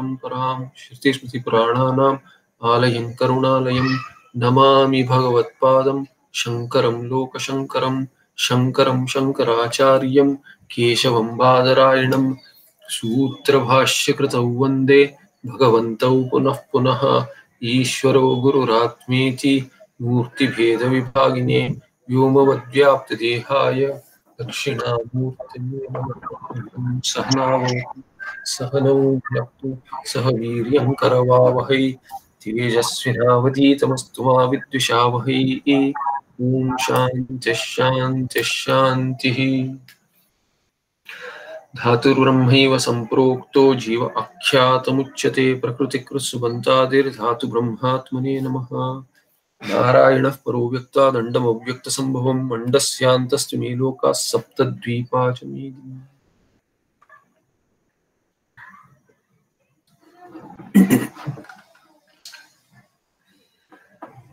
परम्परां श्रुतिस्मृतिपुराणानाम् आलयं करुणालयं नमामि भगवत्पादं शङ्करं लोकशङ्करं शङ्करं शङ्कराचार्यं केशवं बादरायणं सूत्रभाष्यकृतौ वंदे भगवन्तौ पुनः पुनः ईश्वरो गुरुरात्मेति मूर्तिभेदविभागिने व्योमवद्व्याप्तदेहाय दक्षिणामूर्तये सहनावतु सहनौ भुनक्तु सह वीर्यं करवावहै। तेजस्विनावधीतमस्तु मा विद्विषावहै। ॐ शान्तिः शान्तिः शान्तिः। धातुर्ब्रह्मैव सम्प्रोक्तो जीव आख्यातमुच्यते प्रकृतिकृत्सुबन्तादिर्धातु ब्रह्मात्मने नमः। नारायणः परो व्यक्ता दण्डमव्यक्तसम्भवं मण्डस्यान्तस्तु मे लोकाः सप्तद्वीपा च मेदिनी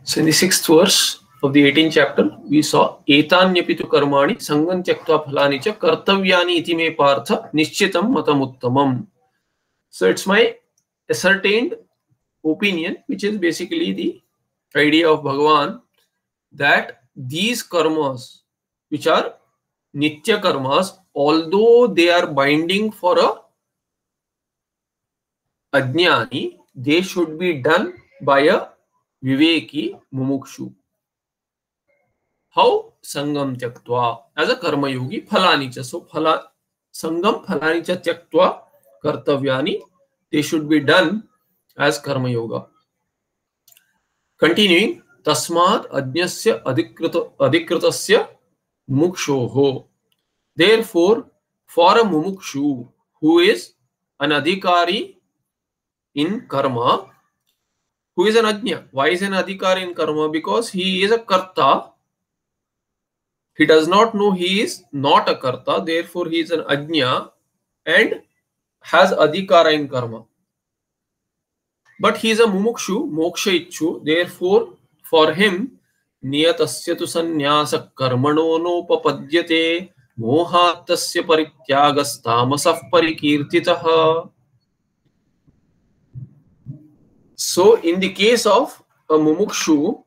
So in the sixth verse of the 18th chapter, we saw etanyapitu karmani sangam tyaktva phalani cha kartavyani iti me partha nishchitam matamuttamam. So it's my ascertained opinion, which is basically the idea of Bhagavan that these karmas, which are nitya karmas, although they are binding for a ajnani, they should be done by a viveki mumukshu. How? Sangam tyaktva. As a karma yogi, phalani cha. So phala, sangam phalani cha tyaktva kartavyani. They should be done as karma yoga. Continuing, tasmad ajnasya adikrita, adikritasya mumukshoho. Therefore, for a mumukshu who is an adhikari in karma, who is an ajna. Why is an adhikari in karma? Because he is a karta. He does not know he is not a karta. Therefore, he is an ajna and has adhikara in karma. But he is a mumukshu, moksha ichu. Therefore, for him, niyatasya tu sannyasa karmano nopapadyate mohatasya parityagas tamasah parikirtitah. So, in the case of a mumukshu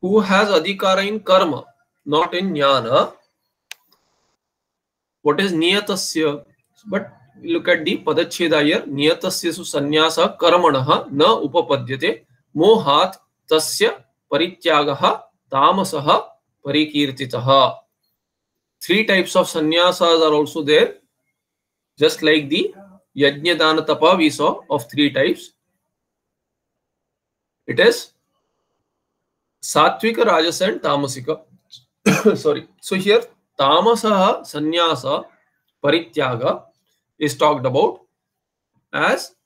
who has adhikara in karma, not in jnana, what is niyatasya? But look at the padacheda here. Niyatasya su sannyasa karmanaha na upapadyate mohat tasya parityagaha tamasaha parikirtitaha. Three types of sannyasas are also there, just like the yajna dana tapa we saw of three types. It is Satvika, Rajasa and Tamasika. Sorry. So here Tamasaha Sannyasa Parityaga is talked about as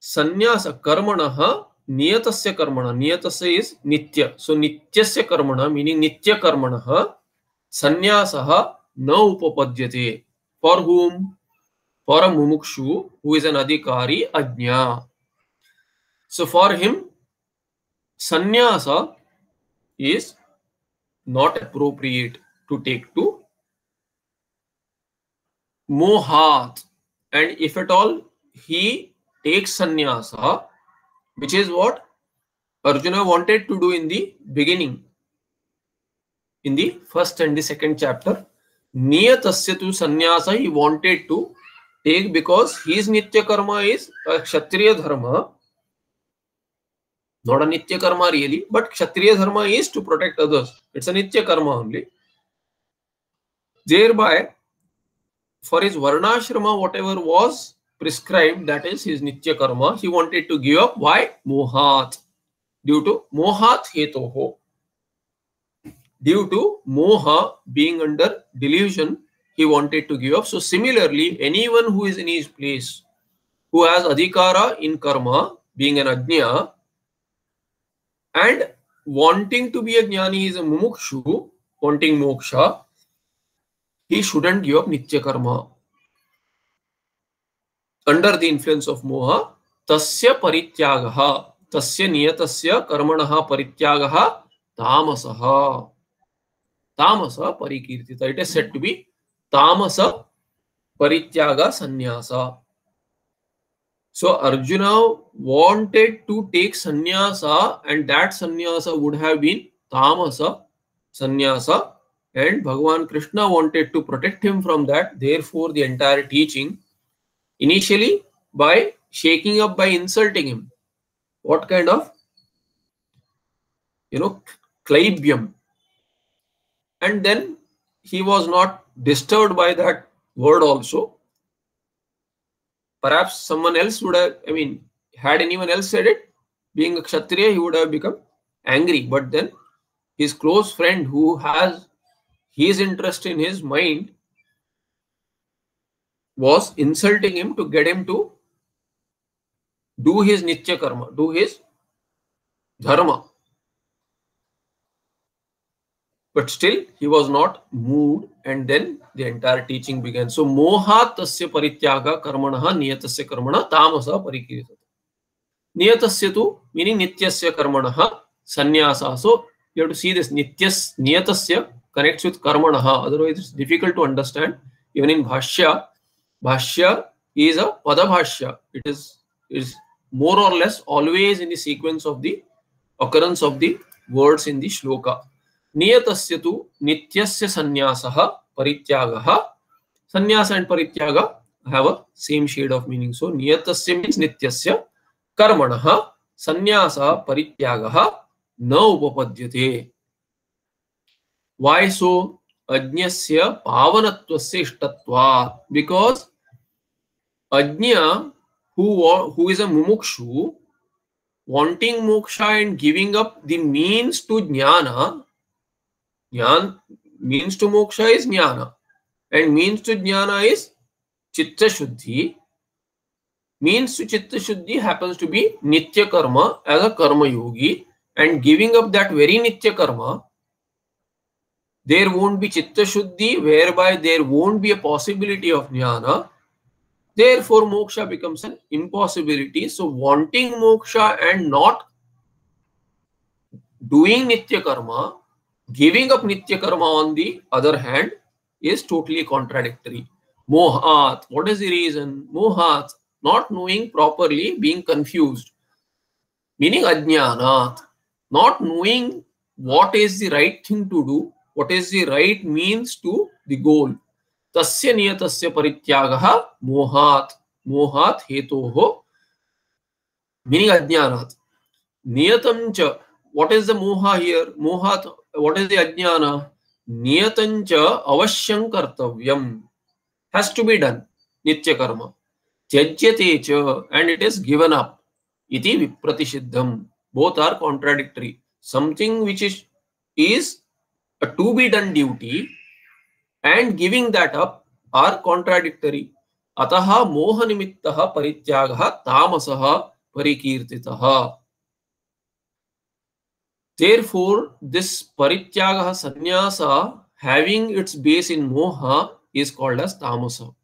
Sannyasa Karmanaha Niyatasya Karmana. Niyatasya is Nitya. So Nityasya Karmana meaning Nitya Karmanaha Sannyasaha na upapadyate. For whom? For a mumukshu who is an adhikari ajna. So for him sannyasa is not appropriate to take to mohat. And if at all he takes sannyasa which is what arjuna wanted to do in the beginning. In the first and the second chapter. Niyatasya tu sannyasa he wanted to take because his nitya karma is a kshatriya dharma not a nitya karma really, but kshatriya dharma is to protect others. It's a nitya karma only. Thereby, for his varnashrama, whatever was prescribed, that is his nitya karma, he wanted to give up. Why? Mohat. Due to mohat hetoho. Due to moha being under delusion, he wanted to give up. So similarly, anyone who is in his place, who has adhikara in karma, being an ajna, and wanting to be a jnani is a mumukshu, wanting moksha, he shouldn't give up nitya karma. Under the influence of moha, tasya parityagaha, tasya niyatasya karmanaha parityagaha tamasaha. Tamasa parikirtita. It is said to be tamasa parityaga sannyasa. So Arjuna wanted to take sannyasa, and that sannyasa would have been tamasa sannyasa, and Bhagavan Krishna wanted to protect him from that. Therefore, the entire teaching initially by shaking up, by insulting him. What kind of you know klaibyam and then he was not disturbed by that word also perhaps someone else would have i mean had anyone else said it being a kshatriya he would have become angry. But then his close friend who has his interest in his mind was insulting him to get him to do his nitya karma do his dharma but still he was not moved and then the entire teaching began. So moha tasya parityaga karmanah niyatasya karmana tamasa parikiriyate niyatasya tu meaning nityasya karmanah sannyasa so you have to see this nityas niyatasya connects with karmanah otherwise it's difficult to understand even in bhashya. Bhashya is a padabhashya. It is is more or less always in the sequence of the occurrence of the words in the shloka नियतस्य तु नित्यस्य सन्यासः परित्यागः। सन्यास and परित्याग have a same shade of meaning so नियतस्य means नित्यस्य कर्मणः सन्यासः परित्यागः न उपपद्यते। Why so अज्ञस्य पावनत्वस्य इष्टत्वा बिकॉज़ अज्ञ हू हू इज़ अ मुमुक्षु, wanting moksha and giving up the means to jnana Jnana means to moksha is jnana. And means to jnana is chitta shuddhi. Means to chitta shuddhi happens to be nitya karma as a karma yogi. And giving up that very nitya karma there won't be chitta shuddhi whereby there won't be a possibility of jnana. Therefore moksha becomes an impossibility. So wanting moksha and not doing nitya karma Giving up Nitya Karma on the other hand is totally contradictory. Mohat, what is the reason? Mohat, not knowing properly, being confused. Meaning Ajnanat, not knowing what is the right thing to do, what is the right means to the goal. Tasya niyatasya parityagaha mohat, mohat hetoho, meaning Ajnanat. Niyatam cha, what is the moha here? Mohat what is the ajnana? Niyatancha avashyam kartavyam has to be done. Nitya karma. Tyajyate cha and it is given up. Iti vipratisiddham. Both are contradictory. Something which is, is a to be done duty and giving that up are contradictory. अतः मोह निमित्तः परित्यागः तामसः परिकीर्तितः Therefore, this parityaga sannyasa having its base in moha is called as tamasa.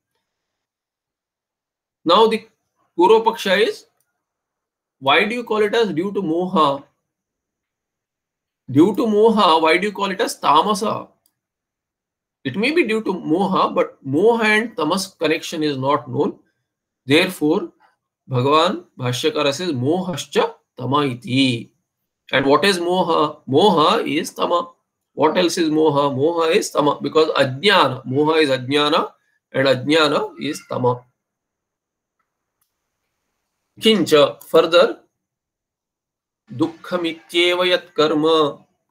Now the Purvapaksha is why do you call it as due to moha? Due to moha, why do you call it as tamasa? It may be due to moha, but moha and tamas connection is not known. Therefore, Bhagavan Bhashyakara says mohascha tama iti. And what is moha? Moha is tama. What else is moha? Moha is tama because ajnana. Moha is ajnana and ajnana is tama. Kincha further दुःखमित्येव यत्कर्म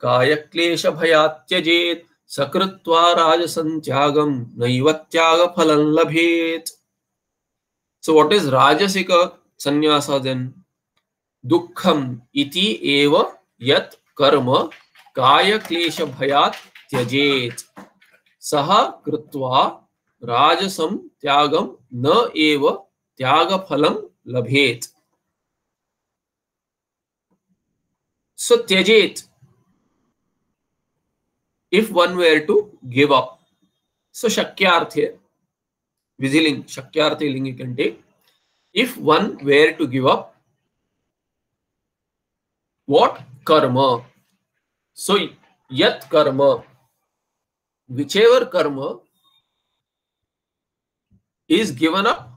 कायक्लेशभयात्यजेत् सकृत्वा राजसन्त्यागं naive त्यागफलं लभेत् So what is Rajasika sannyasa then? दुखम इति एव यत कर्म काय क्लेश भयात त्यजेत। सह कृत्वा राजसम त्यागम न एव त्याग फलम लभेत। So त्यजेत। If one were to give up so शक्यार्थ विजिलिंग शक्यार्थ लिंगिक if one were to give up what karma so yat karma whichever karma is given up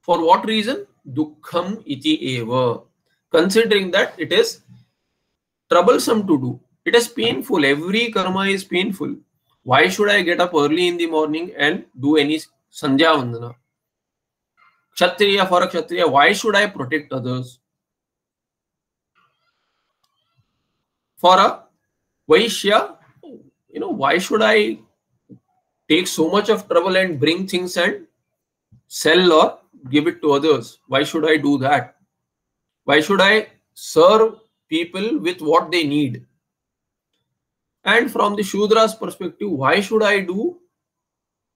for what reason dukkham iti eva. Considering that it is troublesome to do. It is painful. Every karma is painful. Why should I get up early in the morning and do any sandhya vandana? Kshatriya for a Kshatriya, why should I protect others? For a Vaishya, you know, why should I take so much of trouble and bring things and sell or give it to others? Why should I do that? Why should I serve people with what they need? And from the Shudra's perspective, why should I do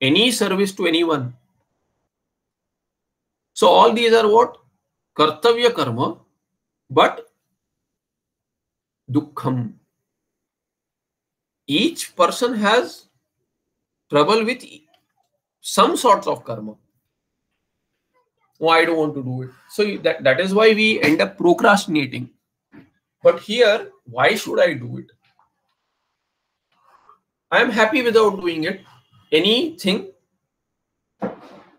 any service to anyone? So all these are what? Kartavya karma, but dukkham. Each person has trouble with some sorts of karma. Oh, I don't want to do it. So that, that is why we end up procrastinating. But here, why should I do it? I am happy without doing it. Anything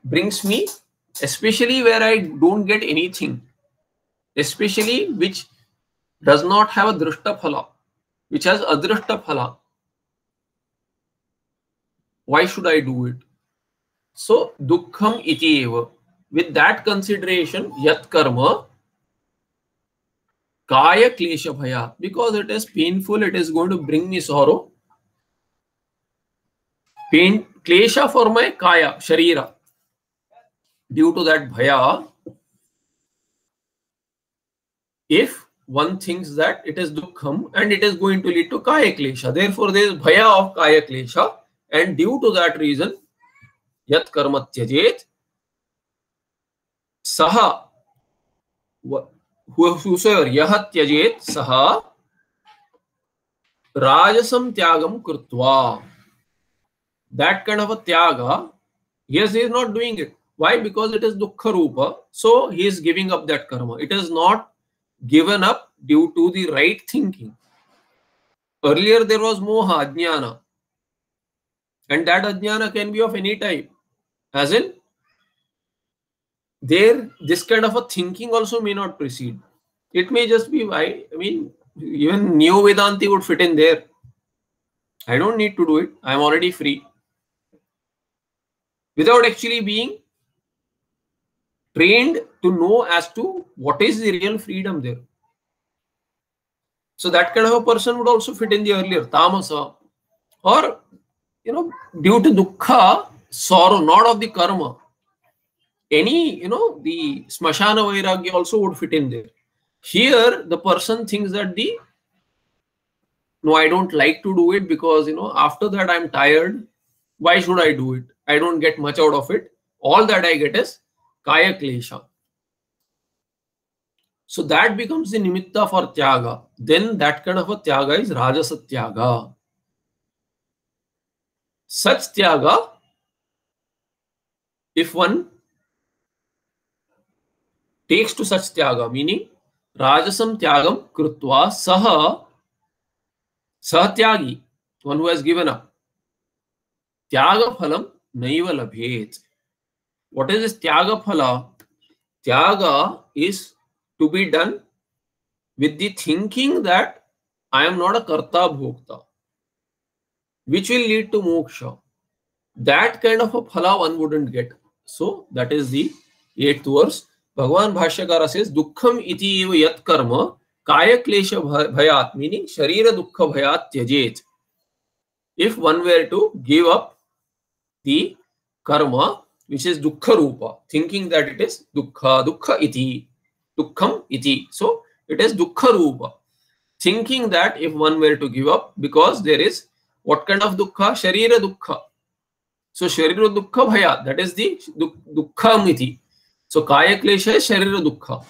brings me especially where I don't get anything, especially which does not have a drishta phala, which has adrishta phala. Why should I do it? So, dukkham iti eva. With that consideration, yat karma, kaya klesha bhaya, because it is painful, it is going to bring me sorrow. Pain, klesha for my kaya, sharira due to that bhaya, if one thinks that it is dukkham and it is going to lead to kaya klesha. Therefore, there is bhaya of kaya klesha and due to that reason, yat karma tyajet, saha, whosoever yaha tyajet, saha, rajasam tyagam krutva. That kind of a tyaga, yes, he is not doing it why? Because it is dukkha rupa. So he is giving up that karma. It is not given up due to the right thinking. Earlier there was moha, ajnana. And that ajnana can be of any type. As in, there, this kind of a thinking also may not proceed. It may just be why, I mean, even Neo Vedanti would fit in there. I don't need to do it. I am already free. Without actually being trained to know as to what is the real freedom there. So that kind of a person would also fit in the earlier tamasa. Or you know due to dukkha sorrow not of the karma any you know the smashana vairagya also would fit in there. Here the person thinks that the no i don't like to do it because you know after that i'm tired. Why should i do it? I don't get much out of it. All that i get is kaya klesha. So that becomes the nimitta for tyaga. Then that kind of a tyaga is rajasa tyaga. Such tyaga, if one takes to such tyaga, meaning rajasam tyagam krutva saha sahatyagi, one who has given up. Tyaga phalam naiva labhet. What is this Tyaga Phala? Tyaga is to be done with the thinking that I am not a Karta Bhokta, which will lead to moksha. That kind of a phala one wouldn't get. So that is the eighth verse. Bhagavan Bhashyakara says, Dukkham iti eva yat karma kaya klesha bhayat, meaning sharira dukkha bhayat tyajet. If one were to give up the karma which is dukkha rupa, thinking that it is dukkha, dukkha iti, dukkham iti. So it is dukkha rupa, thinking that if one were to give up, because there is what kind of dukkha? Sharira dukkha. So sharira dukkha bhaya, that is the dukkha iti. So kaya klesha is sharira dukkha.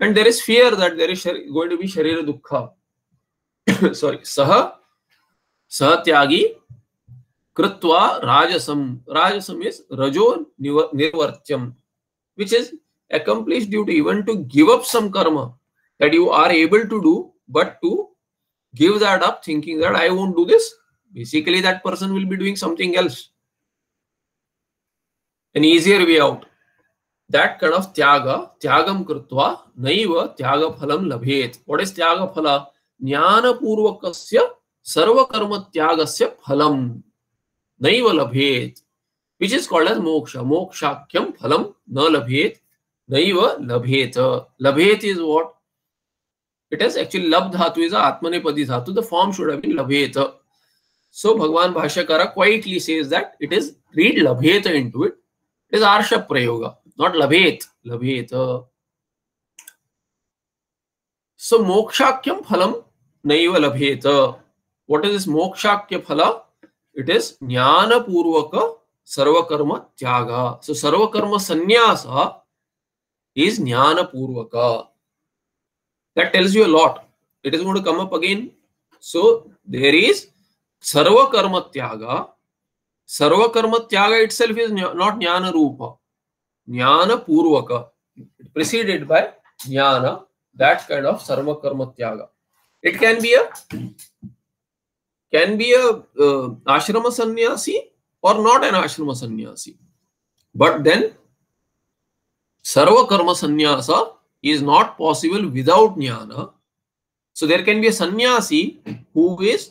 And there is fear that there is going to be sharira dukkha. Sorry, saha, saha tyagi Kritva Rajasam. Rajasam is Rajo Nirvartyam, which is accomplished due to even to give up some karma that you are able to do, but to give that up thinking that I won't do this. Basically, that person will be doing something else. An easier way out. that kind of tyaga, tyagam krutva, naiva tyaga phalam labhet. What is tyaga phala? Jnana purvakasya sarva नैव लभेत। Which is called as मोक्ष। मोक्षाख्यम फलम न लभेत। नैव लभेत। लभेत is what it is actually लब धातु इज़ आत्मनेपदी धातु। The form should have been लभेत। So Bhagwan Bhashyakara quietly says that it is read लभेत into it it is आर्ष प्रयोग। नॉट लभेत। लभेत। सो मोक्षाख्यम फलम नैव लभेत। व्हाट इज़ दिस मोक्षाख्य फल? It is jnana purvaka sarva karma tyaga. So sarva karma sannyasa is jnana purvaka that tells you a lot. It is going to come up again. So there is sarva karma tyaga. Sarva karma tyaga itself is not jnana rupa jnana purvaka preceded by jnana that kind of sarva karma tyaga. It can be a can be a uh, ashrama sannyasi or not an ashrama sannyasi but then sarva karma sannyasa is not possible without jnana so there can be a sannyasi who is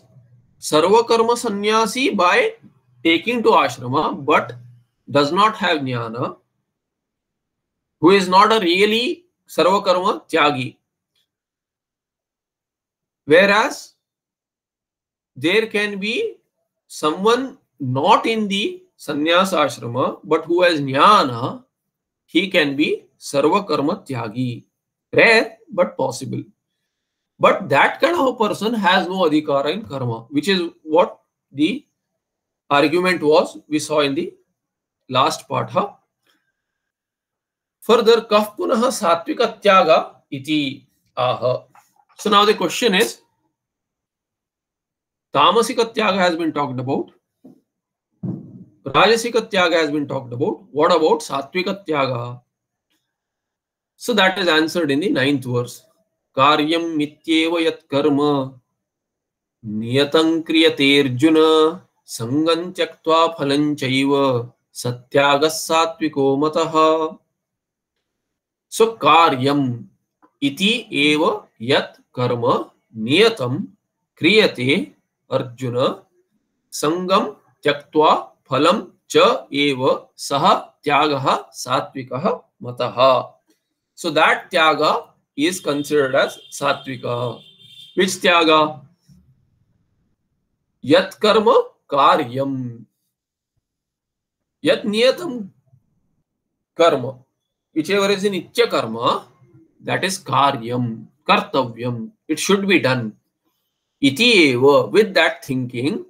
sarva karma sannyasi by taking to ashrama but does not have jnana who is not a really sarvakarma tyagi. Whereas there can be someone not in the sannyasa ashrama but who has jnana, he can be sarva karma tyagi. Rare but possible. But that kind of person has no adhikara in karma, which is what the argument was we saw in the last part. Huh? Further, kaf punah satvika tyaga iti aha. So now the question is, tamasika tyaga has been talked about. Rajasika tyaga has been talked about. What about satvika tyaga? So that is answered in the ninth verse. Karyam mityeva yat karma niyatam kriyate arjuna sangam tyaktva phalam chaiva satyagas satviko matah सो कार्यम इति एव यत् कर्म नियतम क्रियते अर्जुन संगम त्यक्त फलम च सह त्याग सात्विक मत। सो दैट त्याग इज़ कंसिडर्ड एज सात्विक। विच त्याग? यत्कर्म कार्यम यत कर्म। विच एवर इज़ नित्य कर्म दैट इज़ कार्यम Kartavyam it should be done Iti eva, with that thinking,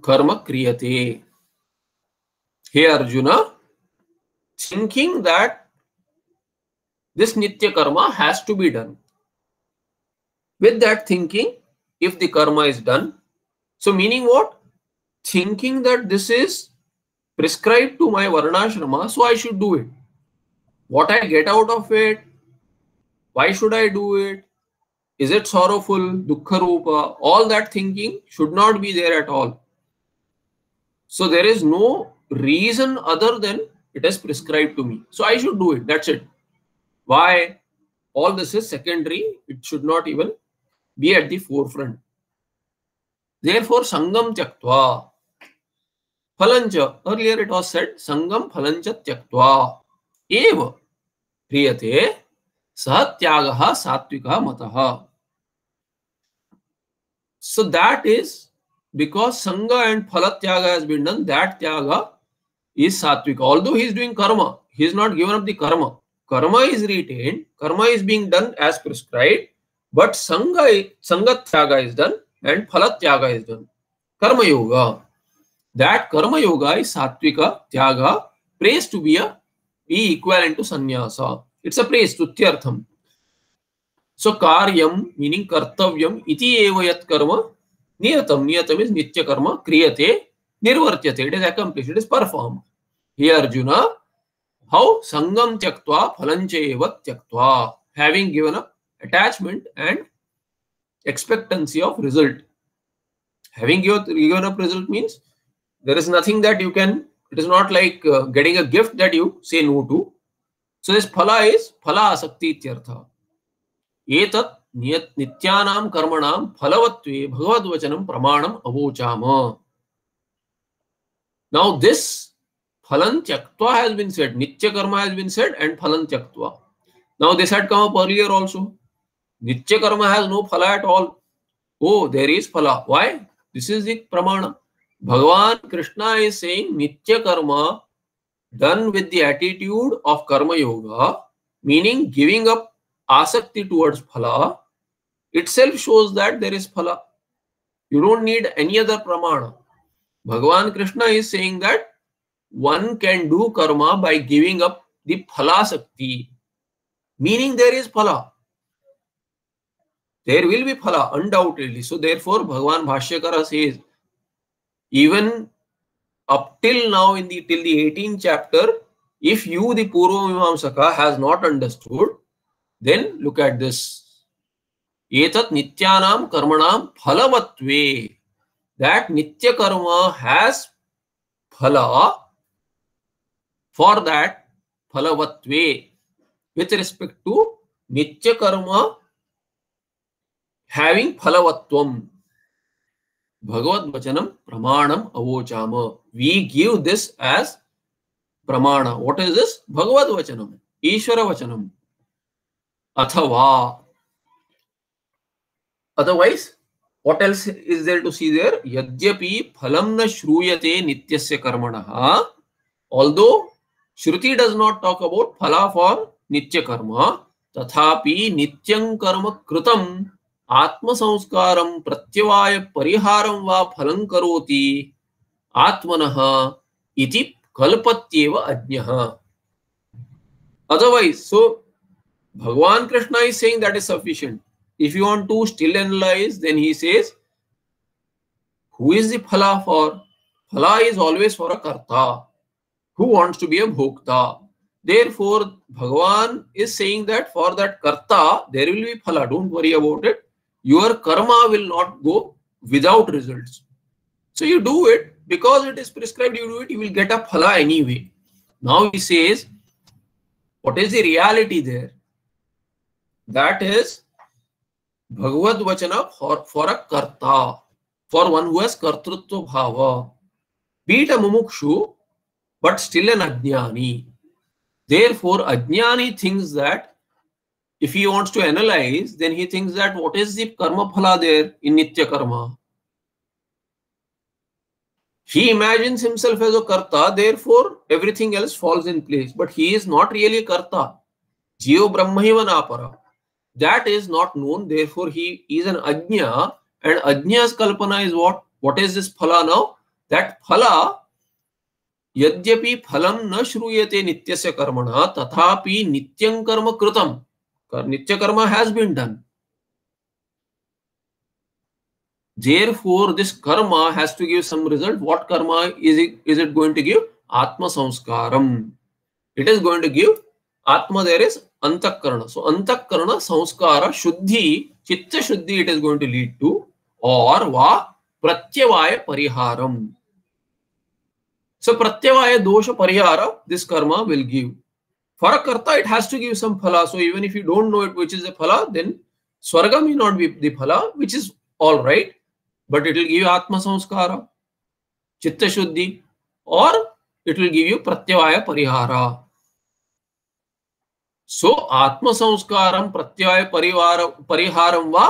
Karma Kriyate. Hey Arjuna, thinking that this Nitya Karma has to be done. With that thinking, if the Karma is done, so meaning what? Thinking that this is prescribed to my Varnashrama, so I should do it. What I get out of it, why should I do it? Is it sorrowful, dukkha rupa? All that thinking should not be there at all. So there is no reason other than it is prescribed to me. So I should do it. That's it. Why? All this is secondary. It should not even be at the forefront. Therefore, Sangam Tyaktva, Phalancha, earlier it was said, Sangam Phalancha Tyaktva. Eva Priyate Sahatyagaha Satvika Mataha. So that is because Sangha and Phalatyaga has been done, that Tyaga is Satvika. Although he is doing karma, he is not given up the karma. Karma is retained, karma is being done as prescribed, but Sangha, Sangha Tyaga is done and Phalatyaga is done. Karma Yoga. that karma yoga is sattvika tyaga praised to be a be equivalent to sannyasa it's a praise tutyartham so कार्यम meaning Kartavyam इति कर्म नियतम नियतम is नित्य कर्म क्रियते, निर्वर्त्यते. It is accomplish it is perform hey Arjuna how संगम त्यक्वा फलंच त्यक्वा having given a attachment and expectancy of result having given up result means there is nothing that you can it is not like getting a gift that you say no to so this फला is फला आसक्ति इत्यर्थ एतत् नियत नित्यानाम कर्मणाम फलवत्वे भगवद प्रमाणम अवोचाम। नाउ दिस फलन त्यक्त्वा हैज़ बीन सेड नित्य कर्म हैज़ बीन सेड एंड फलन त्यक्त्वा। Now this had come up earlier also नित्य कर्म हैज़ नो फल at all oh there is फल। व्हाई दिस इज़ द प्रमाण भगवान कृष्णा इज़ सेइंग नित्य कर्म done with the attitude of कर्म योग meaning giving up asakti towards phala, itself shows that there is phala. You don't need any other pramana. Bhagavan Krishna is saying that one can do karma by giving up the phala sakti, meaning there is phala. There will be phala, undoubtedly. So, therefore, Bhagavan Bhashyakara says, even up till now in the till the 18th chapter, if you, the Purva Mimamsaka, has not understood, then look at this. Etat nityanam karmanam phalavatve. That nitya karma has phala. For that, phalavatve. With respect to nitya karma having phalavatvam. Bhagavad Vachanam Pramanam Avochama. We give this as Pramana. What is this? Bhagavad Vachanam. Ishvara Vachanam. अथवा otherwise what else is there to see there यद्यपि फलम न श्रूयते नित्यस्य कर्मणः। Although श्रुति does not talk about फला for नित्य कर्म, तथापि नित्यं कर्म कृतम, आत्मसंस्कारं प्रत्यवाय परिहारं वा फलं करोति, आत्मनः इति otherwise so bhagwan krishna is saying that is sufficient. If you want to still analyze then he says who is the phala for? Phala is always for a karta. Who wants to be a bhokta? Therefore bhagwan is saying that for that karta there will be phala. Don't worry about it. Your karma will not go without results. So you do it. Because it is prescribed, you do it, you will get a phala anyway. Now he says, what is the reality there? That is Bhagavad Vachana for, for a karta, for one who has kartrutva bhava. Be it a mumukshu, but still an ajnani. Therefore, ajnani thinks that if he wants to analyze, then he thinks that what is the karma phala there in Nitya karma? He imagines himself as a karta, therefore everything else falls in place. But he is not really a karta. Jio Brahmahivanapara That is not known, therefore he is an ajna. And ajna's kalpana is what? What is this phala now? That phala यद्यपि फलं न श्रूयते नित्यस्य कर्मणा तथापि नित्यं कर्म कृतम Nitya karma has been done. Therefore, this karma has to give some result. What karma is it, is it going to give? Atma samskaram. It is going to give Atma there is antakarana. So antakarana samskara shuddhi, chitta shuddhi it is going to lead to or va pratyavaya pariharam. So pratyavaya dosha parihara this karma will give. For a karta, it has to give some phala. So even if you don't know it, which is a phala, then swarga may not be the phala, which is all right, but it will give you atma samskara, chitta shuddhi, or it will give you pratyavaya parihara. So atma samskaram pratyavaya parivara pariharam va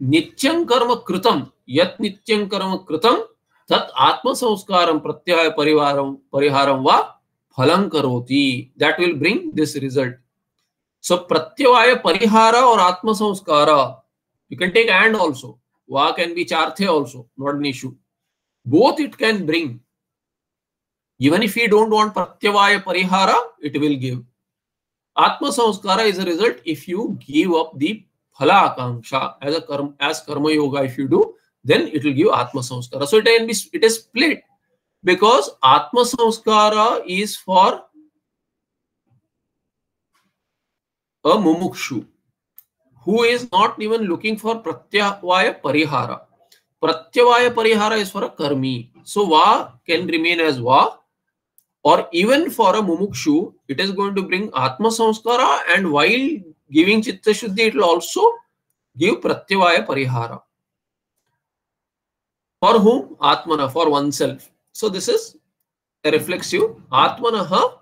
nityam karma kritam yat nityam karma kritam tat atma samskaram pratyavaya parivaram pariharam va फलम करोति that will bring this result so प्रत्यवाय परिहार और आत्म संस्कार you can take and also वा can be चार्थे also not an issue both it can bring even if you don't want pratyavaya parihara it will give atma samskara is a result if you give up the phala akanksha as a karma as karma yoga if you do then it will give atma samskara so it can be it is split because Atma Samskara is for a mumukshu who is not even looking for Pratyavaya Parihara. Pratyavaya Parihara is for a karmi. So Va can remain as Va or even for a mumukshu, it is going to bring Atma Samskara and while giving Chitta Shuddhi, it will also give Pratyavaya Parihara. For whom? Atmana, for oneself. So this is a reflexive. Atmanaha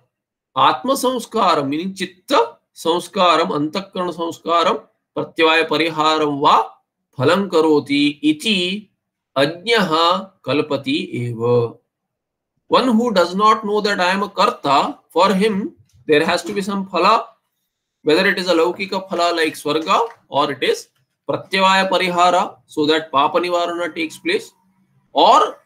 Atma Samskaram, meaning Chitta Samskaram, Antakarana Samskaram, Pratyavaya Pariharam va phalam karoti iti ajnaha kalpati eva. One who does not know that I am a karta, for him there has to be some phala, whether it is a laukika phala like swarga or it is pratyavaya parihara, so that papa nivarana takes place, or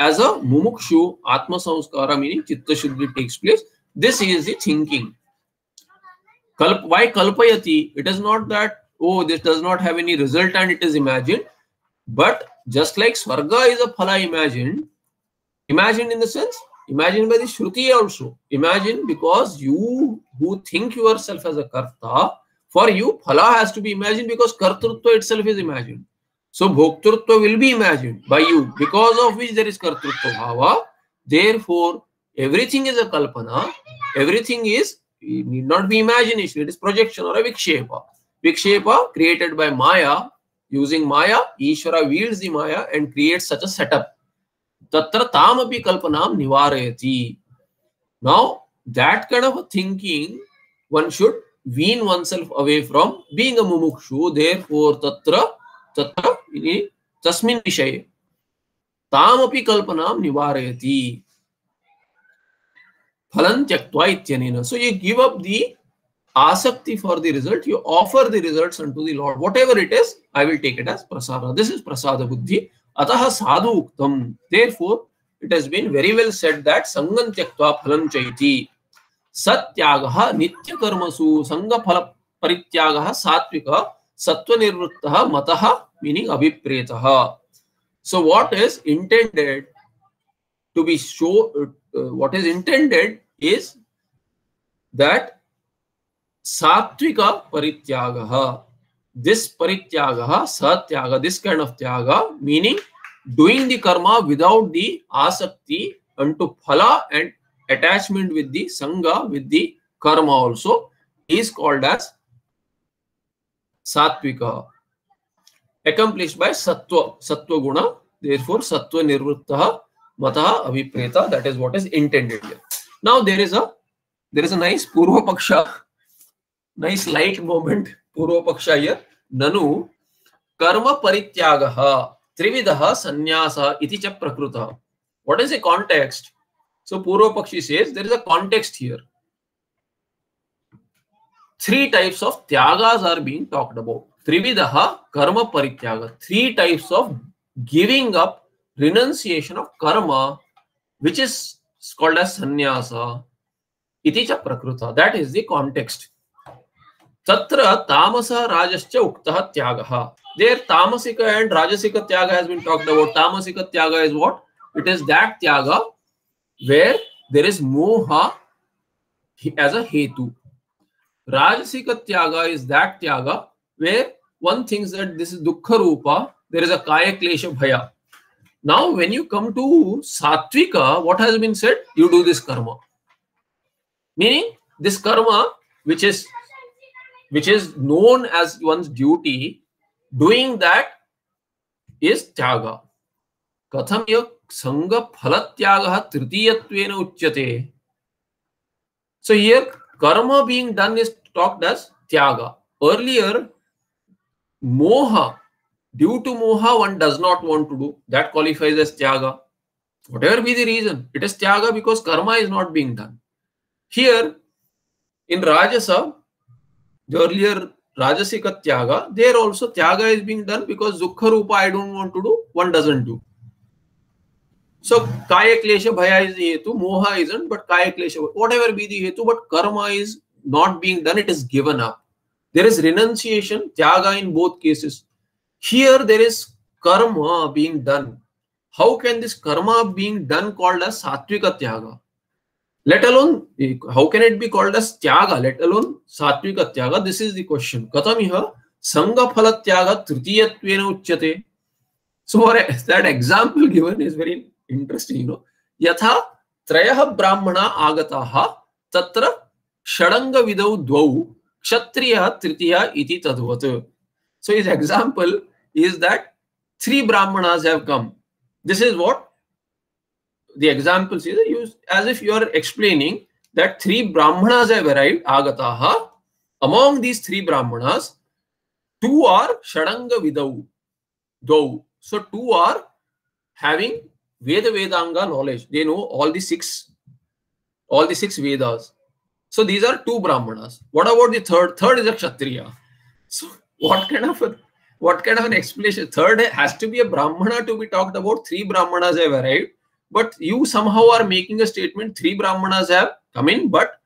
as a mumukshu atma samskara meaning chitta shuddhi takes place. This is the thinking. Kalp, why kalpayati? It is not that oh this does not have any result and it is imagined, but just like swarga is a phala imagined, imagined in the sense imagine by the shruti also. Imagine because you who think yourself as a karta for you phala has to be imagined because kartrutva itself is imagined. So bhoktrutva will be imagined by you. Because of which there is kartrutva bhava. Therefore everything is a kalpana. Everything is it need not be imagination. It is projection or a vikshepa. Vikshepa created by maya. Using maya ishvara wields the maya and creates such a setup tatra tamapi kalpanam nivarayati. Now, that kind of a thinking, one should wean oneself away from being a mumukshu. Therefore, tatra, tatra, tasmin vishaye. Tamapi kalpanam nivarayati. Phalan tyaktva ityanena. So, you give up the asakti for the result, you offer the results unto the Lord. Whatever it is, I will take it as prasada. This is prasada buddhi. अतः साधु उक्तम। Therefore it has been very well said that संगं त्यक्त्वा फलं चैति सत्यागः नित्यकर्मसु। संग फल परित्यागः सात्विकः सत्वनिवृत्तः मतः meaning अभिप्रेतः। So what is intended to be show what is intended is that सात्विक परित्यागः। This parityagaha, satyaga, this kind of tyaga, meaning doing the karma without the asakti unto phala and attachment with the sangha, with the karma also, is called as satvika. Accomplished by sattva, sattva guna. Therefore, sattva nirvrittaha mataha avipreta. That is what is intended here. Now there is a there is a nice purva paksha, nice light moment पूर्व पक्ष ननु कर्म परित्याग त्रिविध संन्यास इति च प्रकृत what is a context so पूर्व पक्षी says there is a context here three types of tyagas are being talked about trividah karma parityaga three types of giving up renunciation of karma which is called as sannyasa iti cha prakruta that is the context तत्र तामस राजश्च उक्तः त्यागः। There तामसिक and राजसिक त्याग has been talked about तामसिक त्याग is what it is that त्याग वेयर देयर इज़ मोह एज अ हेतु। राजसिक त्याग इज़ दैट त्याग where one thinks that this is दुख रूप देयर इज़ अ काय क्लेश भय। Now when you come to सात्विक what has been said you do this कर्म मीनिंग दिस कर्म which is which is known as one's duty, doing that is tyaga. Katham sangha phalatyagaha tritiyattvena uchyate. So here karma being done is talked as tyaga. Earlier, moha, due to moha one does not want to do, that qualifies as tyaga. Whatever be the reason, it is tyaga because karma is not being done. Here, in Rajasa, the earlier Rajasika Tyaga, there also Tyaga is being done because Dukha Rupa I don't want to do, one doesn't do. So Kaya Klesha Bhaya is the Hetu, Moha isn't, but Kaya Klesha, whatever be the Hetu, but Karma is not being done, it is given up. There is renunciation, Tyaga in both cases. Here there is Karma being done. How can this Karma being done called as Satvika Tyaga? let alone how can it be called as tyaga let alone satvika tyaga this is the question katamiha sangha phala tyaga tritiyatvena uchyate so that example given is very interesting you know yatha त्रयः ब्राह्मणा आगताः तत्र षडङ्गविधौ द्वौ क्षत्रियः तृतीयः इति तद्वत् so his example is that three brahmanas have come this is what the examples is used as if you are explaining that three brahmanas have arrived agataha. Among these three brahmanas two are shadanga vidau. So two are having veda vedanga knowledge. They know all the six all the six vedas. So these are two brahmanas. What about the third? Third is a kshatriya. So what kind of a what kind of an explanation? Third has to be a brahmana to be talked about. Three brahmanas have arrived but you somehow are making a statement three brahmanas have come in but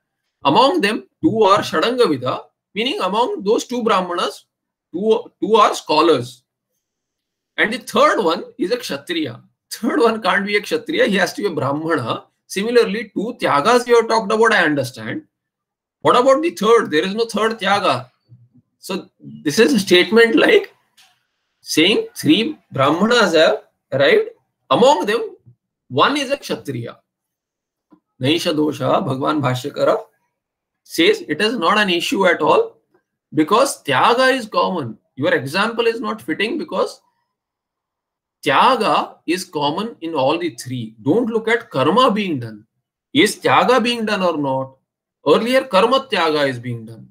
among them two are shadanga vida meaning among those two brahmanas two two are scholars. And the third one is a kshatriya. Third one can't be a kshatriya. He has to be a brahmana. Similarly two tyagas you have talked about i understand. What about the third? There is no third tyaga. So this is a statement like saying three brahmanas have arrived. Among them one is a क्षत्रिय नहीं दोष Bhagwan Bhashyakara says it is not an issue at all because त्याग is common your example is not fitting because त्याग is common in all the three don't look at कर्म being done is त्याग being done or not earlier कर्म त्याग is being done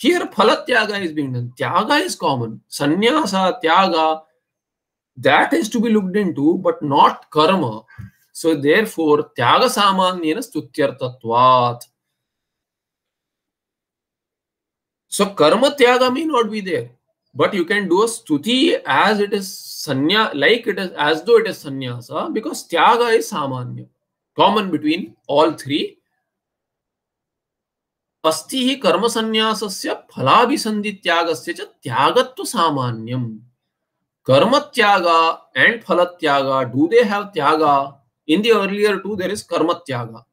here फल त्याग is being done त्याग is common संन्यास त्याग that is to be looked into but not कर्म So, therefore, Tyaga Samanyena Stutyartatvat. So, karma Tyaga may not be there but you can do a stuti as it is sanya like it is as though it is sannyasa because tyaga is samanya common between all three अस्ति हि कर्म संन्यासस्य फलाभिसंधि त्यागस्य च त्यागत्व सामान्यम कर्म त्यागा and phala tyaga do they have tyaga in the earlier two there is karma tyaga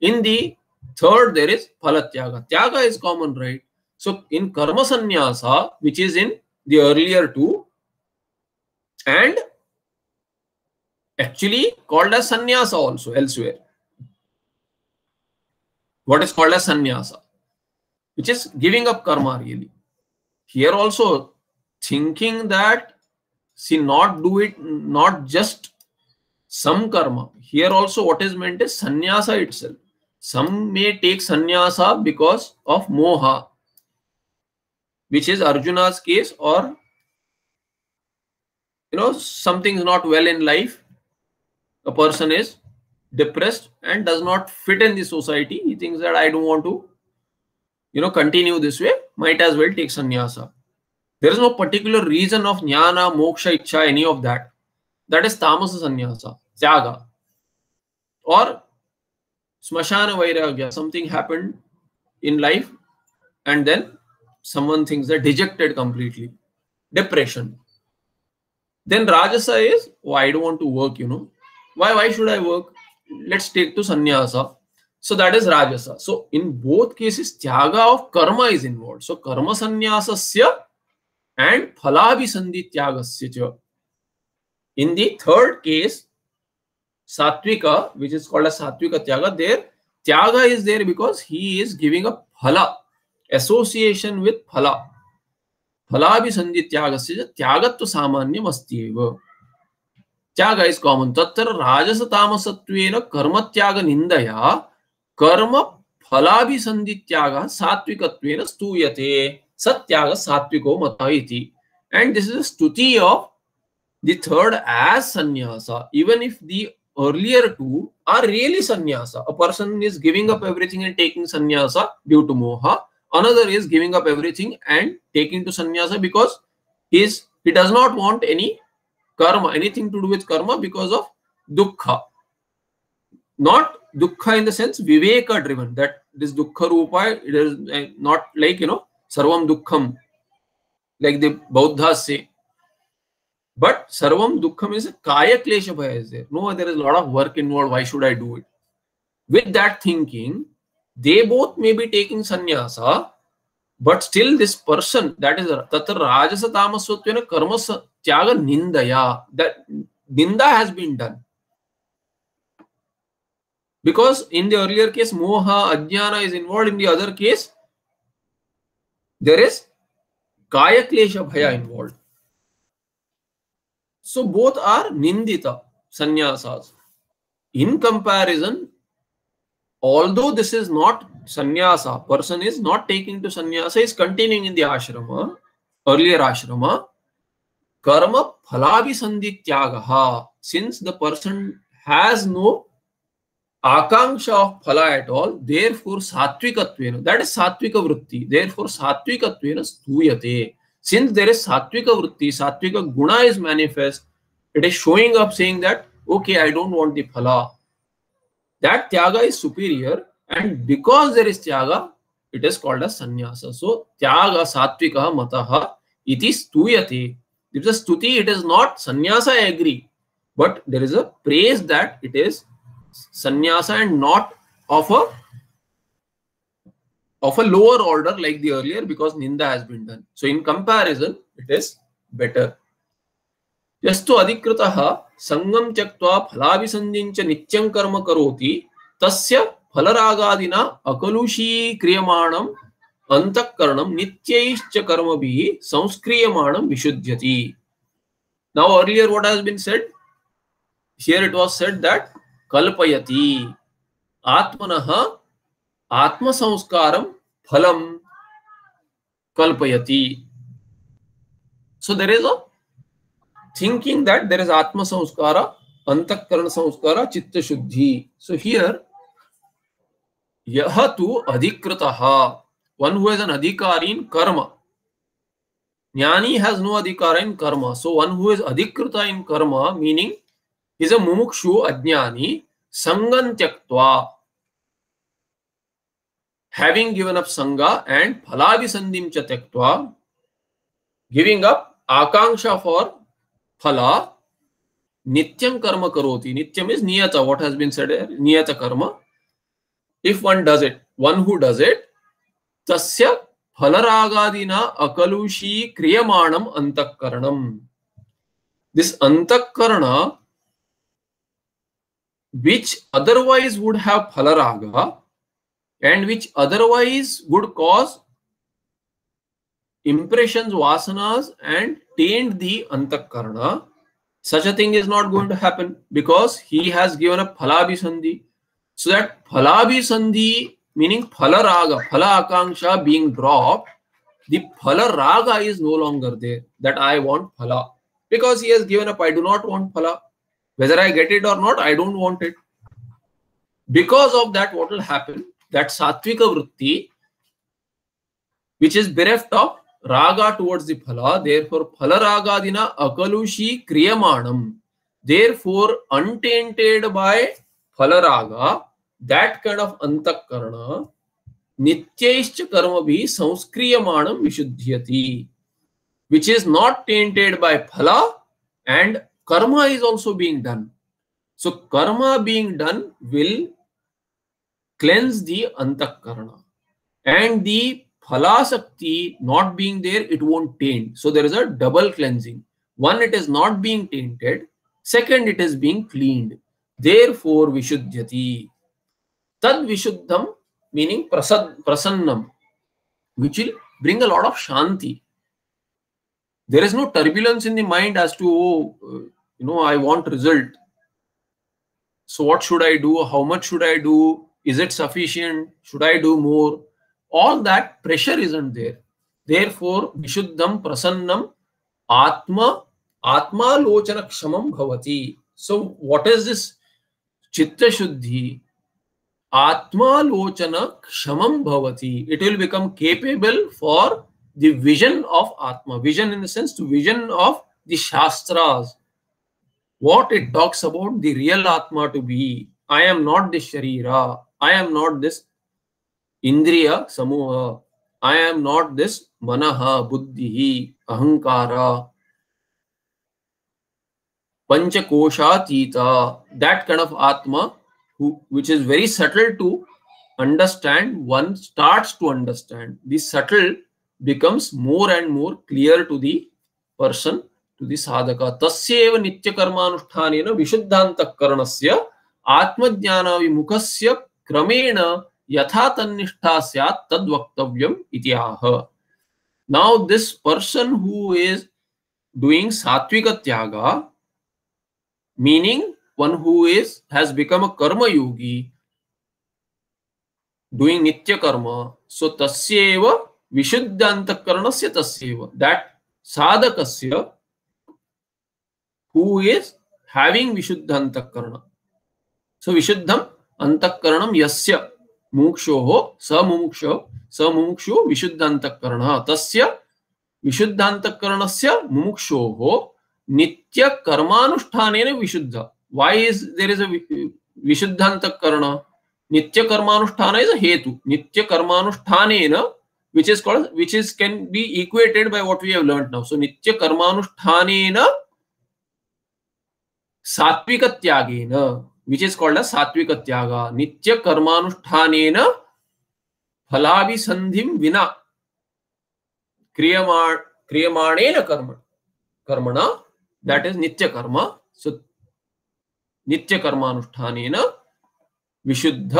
in the third there is phala tyaga tyaga is common right so in karma sannyasa which is in the earlier two and actually called as sannyasa also elsewhere. What is called as sannyasa? Which is giving up karma really. Here also thinking that see not do it not just some karma. Here also what is meant is sannyasa itself. Some may take sannyasa because of moha which is Arjuna's case, or you know, something is not well in life, a person is depressed and does not fit in the society. He thinks that I don't want to, you know, continue this way, might as well take sannyasa. There is no particular reason of jnana, moksha, ichha, any of that. That is tamasa sannyasa, tyaga. Or smashana vairagya, something happened in life and then someone thinks they're dejected completely. Depression. Then rajasa is oh i don't want to work you know. Why why should i work? Let's take to sannyasa so that is rajasa. So in both cases tyaga of karma is involved. So karma sannyasasya and phalabhisandhi tyagasya. In the third case satvika which is called as satvika tyaga there tyaga is there because he is giving a phala association with phala फलाभिसंधि त्यागस्य त्यागत्व सामान्यम अस्त्येव त्याग is common तत्र राजस तामसत्वेन कर्म त्याग निंदया कर्म फलाभिसंधि त्याग सात्विकत्वेन स्तूयते सत्याग सात्विको मत इति this is a stuti of the third as sannyasa even if the earlier two are really sannyasa a person is giving up everything and taking sannyasa due to moha Another is giving up everything and taking to sannyasa because he's, he does not want any karma, anything to do with karma because of dukkha. Not dukkha in the sense viveka driven, that this dukkha rupa, it is not like, you know, sarvam dukkham, like the Buddhas say. But sarvam dukkham is a kaya klesha bhaya is there. No, there is a lot of work involved. Why should I do it? With that thinking, they both may be taking sannyasa, but still this person, that is tatra rajasa tamasvatvena karma tyaga nindaya, that ninda has been done. Because in the earlier case, moha, ajnana is involved. In the other case, there is kaya klesha bhaya involved. So both are nindita sannyasas. In comparison, although this is not sannyasa, person is not taking to sannyasa, is continuing in the ashrama, earlier ashrama, karma phalavisandhityagaha. Since the person has no akanksha of phala at all, therefore sattvikatvena, that is sattvika vritti, therefore sattvikatvena stuyate. Since there is sattvika vritti, sattvika guna is manifest, it is showing up saying that, okay, I don't want the phala. That tyaga is superior and because there is tyaga, it is called as sannyasa. So tyaga sattvika mataha iti stuyate. If a stuti, it is not sannyasa, I agree. But there is a praise that it is sannyasa and not of a of a lower order like the earlier because ninda has been done. So in comparison, it is better. यस्तु अधिकृतः संगम त्यक्त्वा फलाभिसन्धिञ्च नित्यं कर्म करोति तस्य फलरागादिना अकलुषीक्रियमाणम् अंतःकरणं नित्यैश्च कर्मभिः संस्क्रियमाणं विशुध्यति now earlier what has been said here it was said that kalpayati atmanah आत्म संस्कार फलम कल्पयति। So there is a thinking that there is आत्म संस्कार अंतकरण संस्कार चित्त शुद्धि सो हियर यह तु अधिकृत। वन हु हैज़ एन अधिकार इन कर्म ज्ञानी हैज़ नो अधिकार इन कर्म सो वन हु इज़ अधिकृत इन कर्म मीनिंग इज़ अ मुमुक्षु अज्ञानी संगम त्यक्त्वा having given up sangha and phalavisandhim cha tyaktva giving up akanksha for phala nityam karma karoti nityam is niyata what has been said here niyata karma if one does it one who does it tasya फलरागादिना अकलुषी क्रियमाणम अंतकरणम this antakarana which otherwise would have phalaraga and which otherwise would cause impressions vasanas and taint the antakarana such a thing is not going to happen because he has given up phalabhisandhi so that phalabhisandhi meaning phala raga, phala being dropped, the phala raga is no longer there. That I want phala. Because he has given up, I do not want phala. Whether I get it or not, I don't want it. Because of that, what will happen? That sattvika vritti, which is bereft of raga towards the phala, therefore phala raga dina akalushi kriyamanam. Therefore, untainted by phala raga, that kind of antakarana nityaishcha karma bhi samskriyamanam vishuddhyati which is not tainted by phala and karma is also being done so karma being done will cleanse the antakarana. And the phala sakti not being there it won't taint. So there is a double cleansing. One it is not being tainted. Second it is being cleaned. Therefore vishuddhyati. Tad vishuddham meaning prasad, prasannam which will bring a lot of shanti. There is no turbulence in the mind as to oh uh, you know i want result. So what should i do? How much should i do is it sufficient should i do more all that pressure isn't there therefore vishuddham prasannam atma atma lochana kshamam bhavati so what is this chitta shuddhi Atma-lochana kshamam bhavati. It will become capable for the vision of Atma. Vision in the sense to vision of the Shastras. What it talks about the real Atma to be. I am not this Sharira. I am not this Indriya Samuha. I am not this Manaha, Buddhihi, Ahankara, Panchakoshatita, that kind of Atma, who, which is very subtle to understand, one starts to understand. The subtle becomes more and more clear to the person, to the sadhaka. Tasyeva nitya karmanushthanena vishuddhantakkaranasya atmajnana vimukasya क्रमेण यथा तन्निष्ठा स्यात् तद् वक्तव्यम् इति आह now this person who is doing satvika tyaga meaning one who is has become a karma yogi doing nitya karma so tasyeva vishuddhantakarnasya tasyeva that sadhakasya who is having vishuddhantakarna so vishuddham अंतकरण यस्य मुमुक्षो हो स मुमुक्षो, स मुमुक्षु विशुद्धांतकरण। तस्य विशुद्धांतकरण से मुमुक्षो हो नित्य कर्मानुष्ठान विशुद्ध why is there is a विशुद्धांतकरण? नित्य कर्मानुष्ठान इज़ हेतु। नित्य कर्मानुष्ठान which is called which is can be equated by what we have learn now so नित्य कर्मानुष्ठान सात्विक त्यागेन which is called as satvika tyaga nitya karmanushtanena फलाभिसंधिम विना क्रियमाण कर्म, कर्मणा दैट इज़ नित्य कर्म, सो, नित्य कर्मानुष्ठानेन विशुद्ध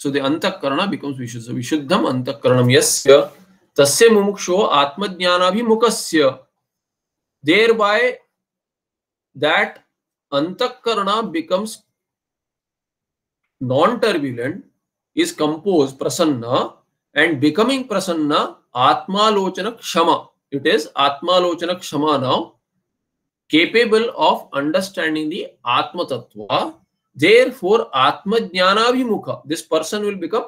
सो द अंतकरण बिकम्स विशुद्ध विशुद्धम अंतकरण यस्य, तस्य मुमुक्षो आत्मज्ञानाभिमुखस्य thereby that antakarana becomes non-turbulent, is composed prasanna and becoming prasanna atmalochana kshama. It is atmalochana kshama now capable of understanding the atma tattva. Therefore, atma jnanabhimukha. This person will become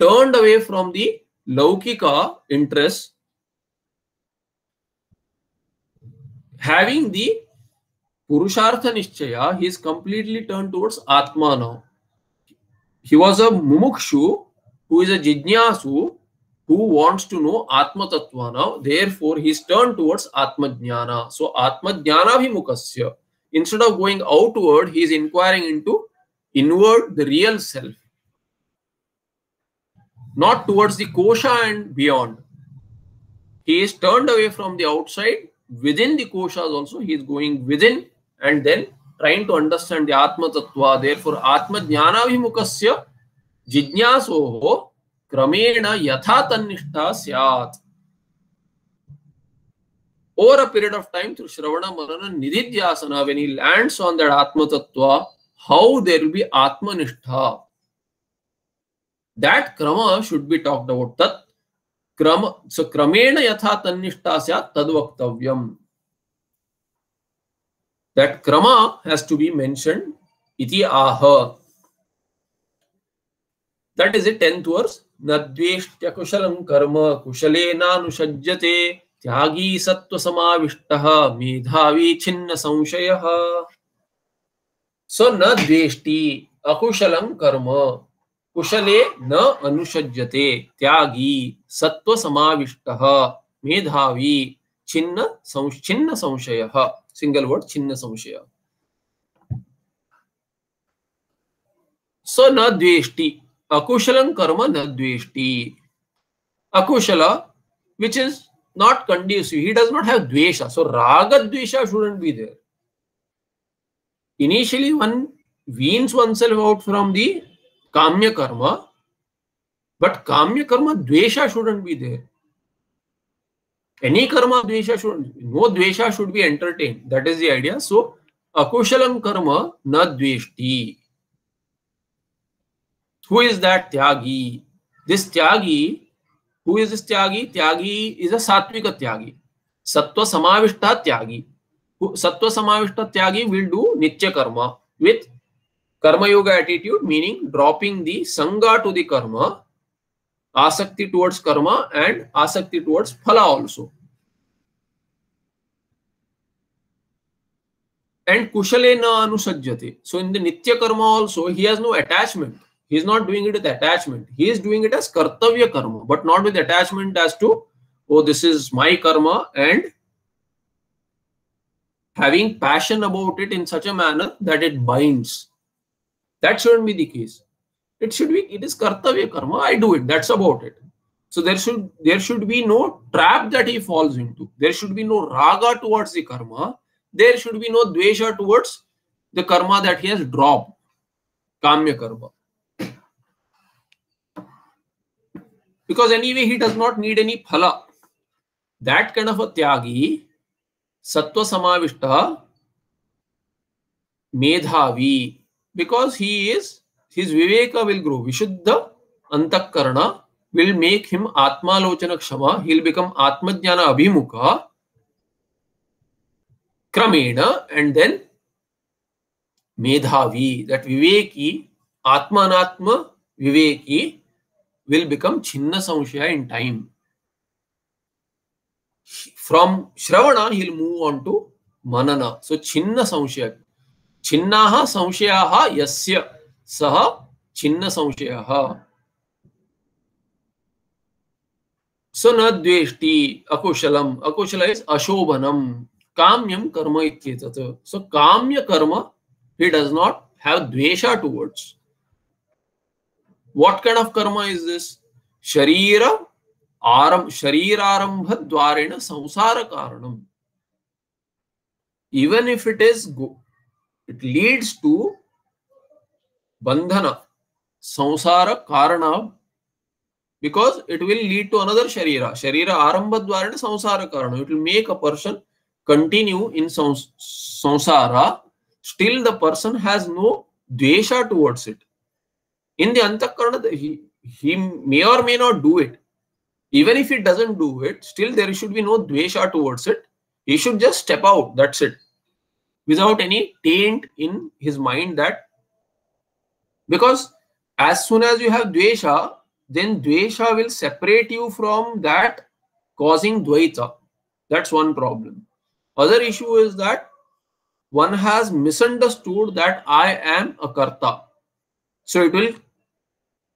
turned away from the laukika interest having the Purushartha Nishchaya, he is completely turned towards Atma now. He was a Mumukshu who is a Jijnyasu who wants to know Atma Tattva now. Therefore, he is turned towards Atma Jnana. So, Atma Jnana Bhimukasya. Instead of going outward, he is inquiring into inward, the real self. Not towards the kosha and beyond. He is turned away from the outside. Within the koshas also, he is going within and then trying to understand the Atma Tattva. Therefore, Atma Jnana Vimukasya Jijnasoho Kramena Yatha Tannishta Syat. Over a period of time through Shravana Manana Nididhyasana, when he lands on that Atma Tattva, how there will be Atma Nishtha. That Krama should be talked about. Tat Krama, so Kramena Yatha Tannishta Syat Tadvaktavyam. That krama has to be mentioned iti aha that is the 10th verse nadveshtya kushalam karma kushalena त्यागी सत्व समाविष्टः मेधावी छिन्न संशयः सो न द्वेष्टि अकुशलं कर्म कुशले न अनुषज्यते त्यागी सत्व समाविष्टः मेधावी छिन्न छिन्न संशयः सिंगल वर्ड छिन्न संशय सो न द्वेष्टि अकुशल कर्म न द्वेष्टि अकुशल which is not conducive he does not have द्वेष सो राग द्वेष shouldn't be there initially one weans oneself out from the काम्य कर्म बट काम्य कर्म द्वेष shouldn't be there any karma dvesha should no dvesha should be entertained that is the idea so akushalam karma na dveshti who is that tyagi this tyagi who is this tyagi tyagi is a satvika tyagi sattva samavishta tyagi sattva samavishta tyagi will do nitya karma with karma yoga attitude meaning dropping the sangha to the karma asakti towards karma and asakti towards phala also. And kushale na anusajjate. So in the nitya karma also, he has no attachment. He is not doing it with attachment. He is doing it as kartavya karma, but not with attachment as to, oh, this is my karma and having passion about it in such a manner that it binds. That shouldn't be the case it should be it is kartavya karma i do it that's about it so there should there should be no trap that he falls into there should be no raga towards the karma there should be no dvesha towards the karma that he has dropped kamya karma. Because anyway, he does not need any phala. That kind of a tyagi, sattva samavishta, medhavi, because he is, his viveka will grow. Vishuddha antakarana will make him atma lochana kshama. He'll become atma jnana abhimukha kramena and then medhavi, that viveki, atmanatma viveki will become chinna samshaya in time. From shravana, he'll move on to manana. So chinna samshaya. Chinnaha samshayaha yasya saha chinna samshayaha. So na dveshti akushalam. Akushala is ashobhanam. Kamyam karma ityetat. So kamya karma, he does not have dvesha towards. What kind of karma is this? Sharira aram sharirarambha dwarena samsara karanam. Even if it is go, it leads to बंधन संसार कारण because it will lead to another शरीर शरीर आरंभ द्वारा संसार कारण it will make a person continue in संसार still the person has no Dwesh towards it in the he may or may not do it even if it doesn't do it still there should be no Dwesh towards it he should just step out that's it without any taint in his mind that because as soon as you have dvesha, then dvesha will separate you from that causing dvaita. That's one problem. Other issue is that one has misunderstood that I am a karta. So it will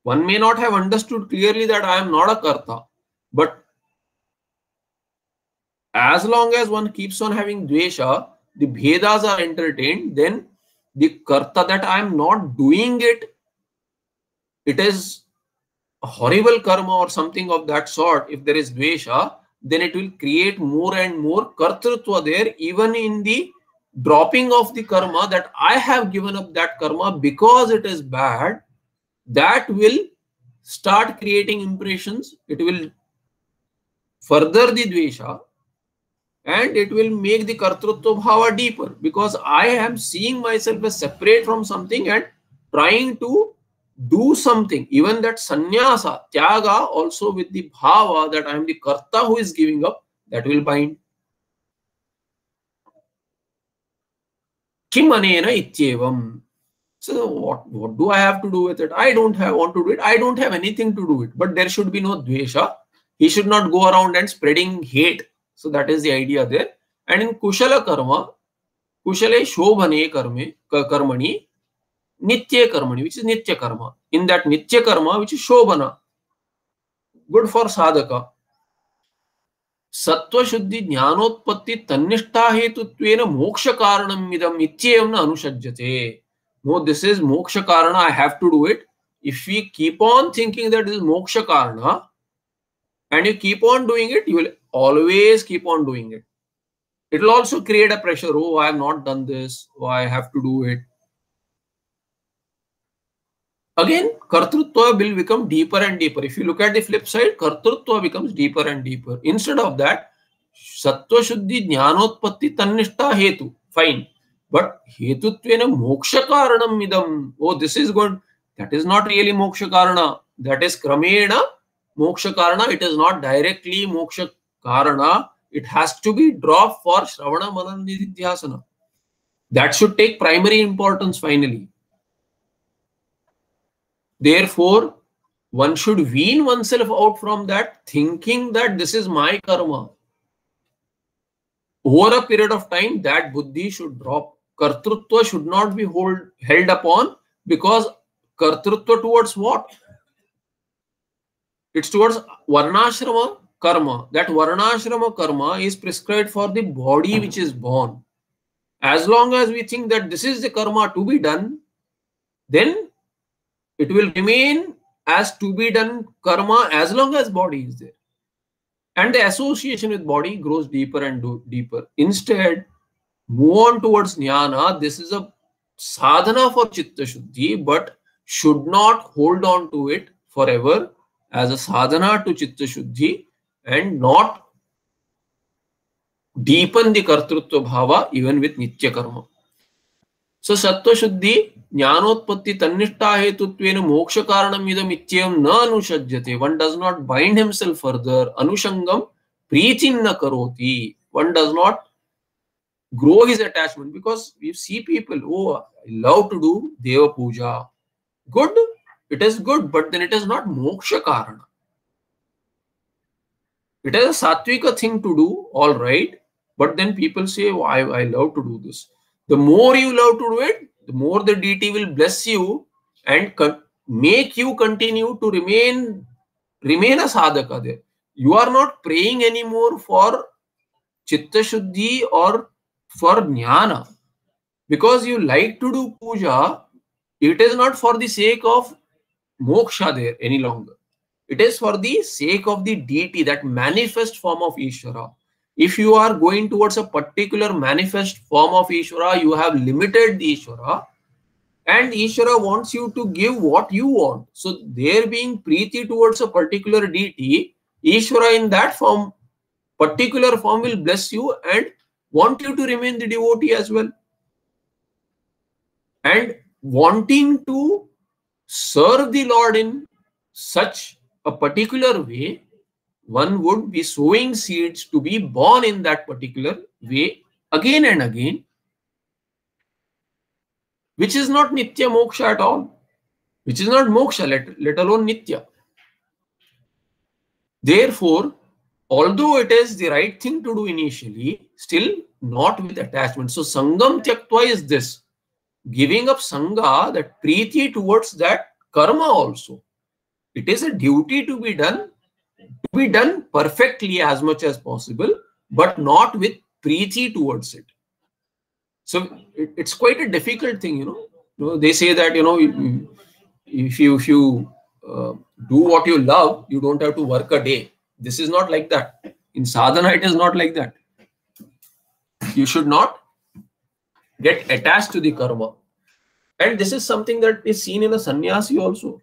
one may not have understood clearly that I am not a karta, but as long as one keeps on having dvesha, the bhedas are entertained, then the karta that I am not doing it, it is a horrible karma or something of that sort. If there is dvesha, then it will create more and more kartrutva there, even in the dropping of the karma that I have given up that karma because it is bad that will start creating impressions. It will further the dvesha and it will make the kartrutva bhava deeper because I am seeing myself as separate from something and trying to do something. Even that sannyasa, tyaga also with the bhava that I am the karta who is giving up, that will bind. Kim anena ityevam. So what, what do I have to do with it? I don't have want to do it. I don't have anything to do it. But there should be no dvesha. He should not go around and spreading hate. So that is the idea there. And in kushala karma, kushale shobhane karme, karmani, nitya karmani, which is nitya karma. In that nitya karma, which is shobhana, good for sadhaka. सत्व शुद्धि ज्ञानोत्पत्ति तन्निष्ठा हेतुत्वेन मोक्ष कारणम इदम इत्येवं न अनुसज्जते no this is moksha karana i have to do it if we keep on thinking that this is moksha karana and you keep on doing it you will always keep on doing it it will also create a pressure oh i have not done this oh i have to do it again kartrutva will become deeper and deeper if you look at the flip side kartrutva becomes deeper and deeper instead of that sattva shuddhi jnanotpatti tannishta hetu fine but hetutvena moksha karanam idam. Oh, this is good. That is not really moksha karana. That is kramena moksha karana. It is not directly moksha karana. It has to be dropped for Shravana Manan Nidhyasana. That should take primary importance finally. Therefore, one should wean oneself out from that thinking that this is my karma. Over a period of time, that buddhi should drop kartrutva should not be hold, held upon because kartrutva towards what? It's towards varnashrama karma. That varnashrama karma is prescribed for the body which is born. As long as we think that this is the karma to be done, then it will remain as to be done karma as long as body is there. And the association with body grows deeper and deeper. Instead, move on towards jnana. This is a sadhana for chitta shuddhi, but should not hold on to it forever as a sadhana to chitta shuddhi and not deepen the kartrutva bhava even with nitya karma. So sattva shuddhi jnanotpatti tannishta hetutvena moksha karanam idam ityam na anushajyate. One does not bind himself further. Anushangam prichinna karoti. One does not grow his attachment because we see people, oh, I love to do Deva Puja. Good, it is good, but then it is not moksha karana it is a sattvika thing to do all right but then people say oh, I, I love to do this. The more you love to do it the more the deity will bless you and make you continue to remain remain a sadhaka there. You are not praying anymore for chitta shuddhi or for jnana. Because you like to do puja it is not for the sake of moksha there any longer it is for the sake of the deity that manifest form of ishvara if you are going towards a particular manifest form of Ishvara, you have limited the Ishvara and Ishvara wants you to give what you want. So there being preeti towards a particular deity, Ishvara in that form, particular form will bless you and want you to remain the devotee as well. And wanting to serve the Lord in such a particular way one would be sowing seeds to be born in that particular way again and again, which is not Nitya Moksha at all, which is not Moksha, let, let alone Nitya. Therefore, although it is the right thing to do initially, still not with attachment. So, Sangam Tyaktva is this giving up Sangha, that Preeti towards that karma also. It is a duty to be done to be done perfectly as much as possible, but not with preeti towards it. So it, it's quite a difficult thing, you know. You know. They say that you know if you if you uh, do what you love, you don't have to work a day. This is not like that. In sadhana, it is not like that. You should not get attached to the karma. And this is something that is seen in a sannyasi also.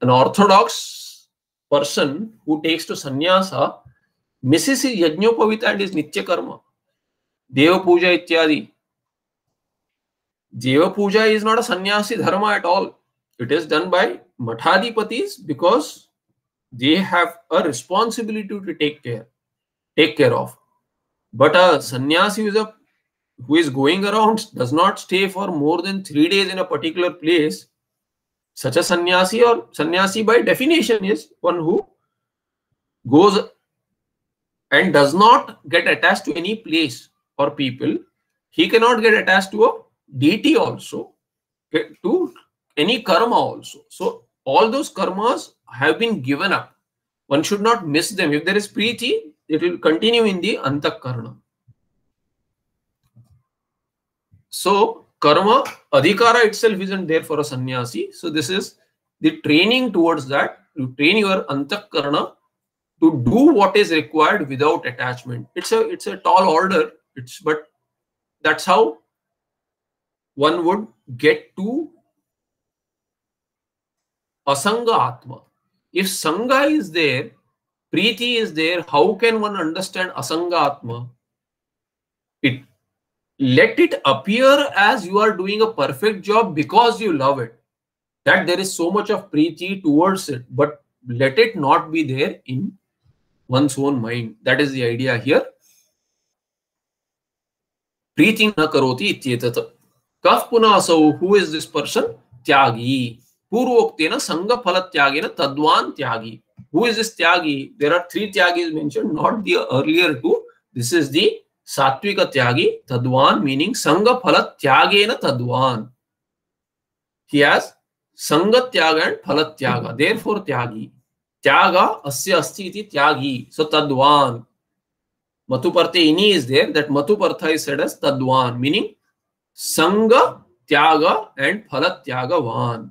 An orthodox person who takes to sannyasa misses his yajnopavita and his nitya karma. Deva puja ityadi. Deva puja is not a sannyasi dharma at all. It is done by mathadipatis because they have a responsibility to take care, take care of. But a sannyasi who is, a, who is going around does not stay for more than three days in a particular place such a sannyasi or sannyasi by definition is one who goes and does not get attached to any place or people. He cannot get attached to a deity also, eh, to any karma also. So all those karmas have been given up. One should not miss them. If there is preeti, it will continue in the antakarna. So karma, adhikara itself isn't there for a sannyasi. So this is the training towards that. You train your antakarana to do what is required without attachment. It's a it's a tall order. It's but that's how one would get to asanga atma. If sangha is there, preeti is there, how can one understand asanga atma? It let it appear as you are doing a perfect job because you love it that there is so much of preeti towards it but let it not be there in one's own mind that is the idea here preeti na karoti ityetat kaf puna asau who is this person tyagi पूर्वोक्तेन संग फल त्यागेन tadwan tyagi who is this tyagi there are three tyagis mentioned not the earlier two this is the सात्विक त्यागी, तद्वान meaning संघ फल त्यागेन तद्वान. संघ त्याग and फल त्याग देर फोर त्यागी. त्याग अस्य अस्ति इति त्यागी. सो तद्वान. मथुपर्थ इनी इज़ देर दैट मथुपर्थ इज़ सेड एज तद्वान मीनिंग संघ त्याग एंड फल त्यागवान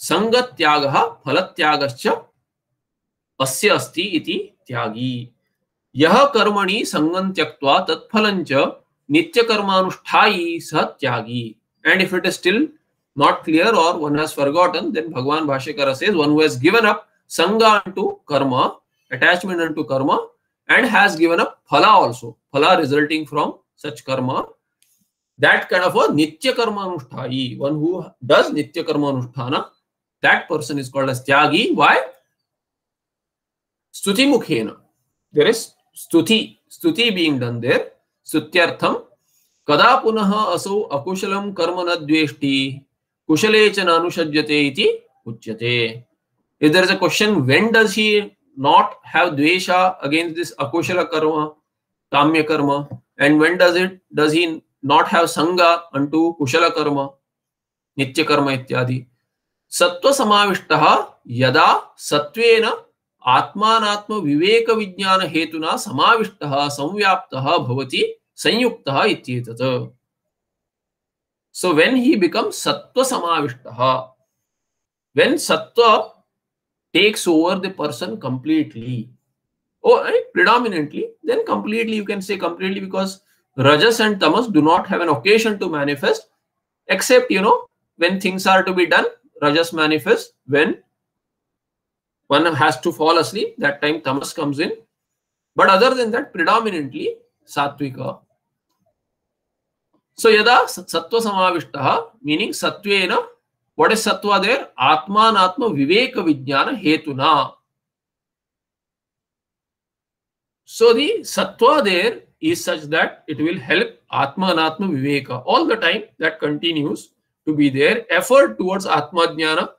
संघ त्याग फल त्यागश्च अस्य अस्ति इति त्यागी. यह कर्मणि संगम त्यक्वा तत्फल नित्य कर्मानुष्ठाई सह त्यागी. And if it is still not clear or one has forgotten then Bhagwan Bhashyakara one has given up Sangam to कर्म अटैचमेंट अन टू कर्म एंड हैज़ गिवन अप फला आल्सो फला रिजल्टिंग फ्रॉम सच कर्म that kind of अ नित्य कर्मानुष्ठाई one who does नित्य कर्मानुष्ठान that person is called as Tyagi why स्तुति मुखेन there is स्तुति स्तुति बीइंग डन देयर स्तुत्यर्थम कदा पुनः असौ अकुशलम कर्म न द्वेष्टि, कुशले च नानुषज्यते इति उच्यते। इधर is question when does he not have द्वेष अगेंस्ट दिस अकुशल कर्म काम्य कर्म and when does it does he not have संग अंटु कुशल कर्म नित्य कर्म इत्यादि सत्व समाविष्टः यदा सत्वेन आत्मात्म विवेक विज्ञान हेतु सविष्ट संव्या संयुक्त सो वेन बिकम सत्व सविष्ट सत्व takes over the person completely predominantly then completely you can say completely because रजस and Tamas do not have an occasion to manifest except you know when things are to be done रजस manifest when one has to fall asleep that time tamas comes in. But other than that predominantly sattvika so yada sattva samavishta meaning sattvena what is sattva there? Atman atmanatma viveka vijnana hetuna. So the sattva there is such that it will help atma anatma viveka. All the time that continues to be there. Effort towards Atma Jnana,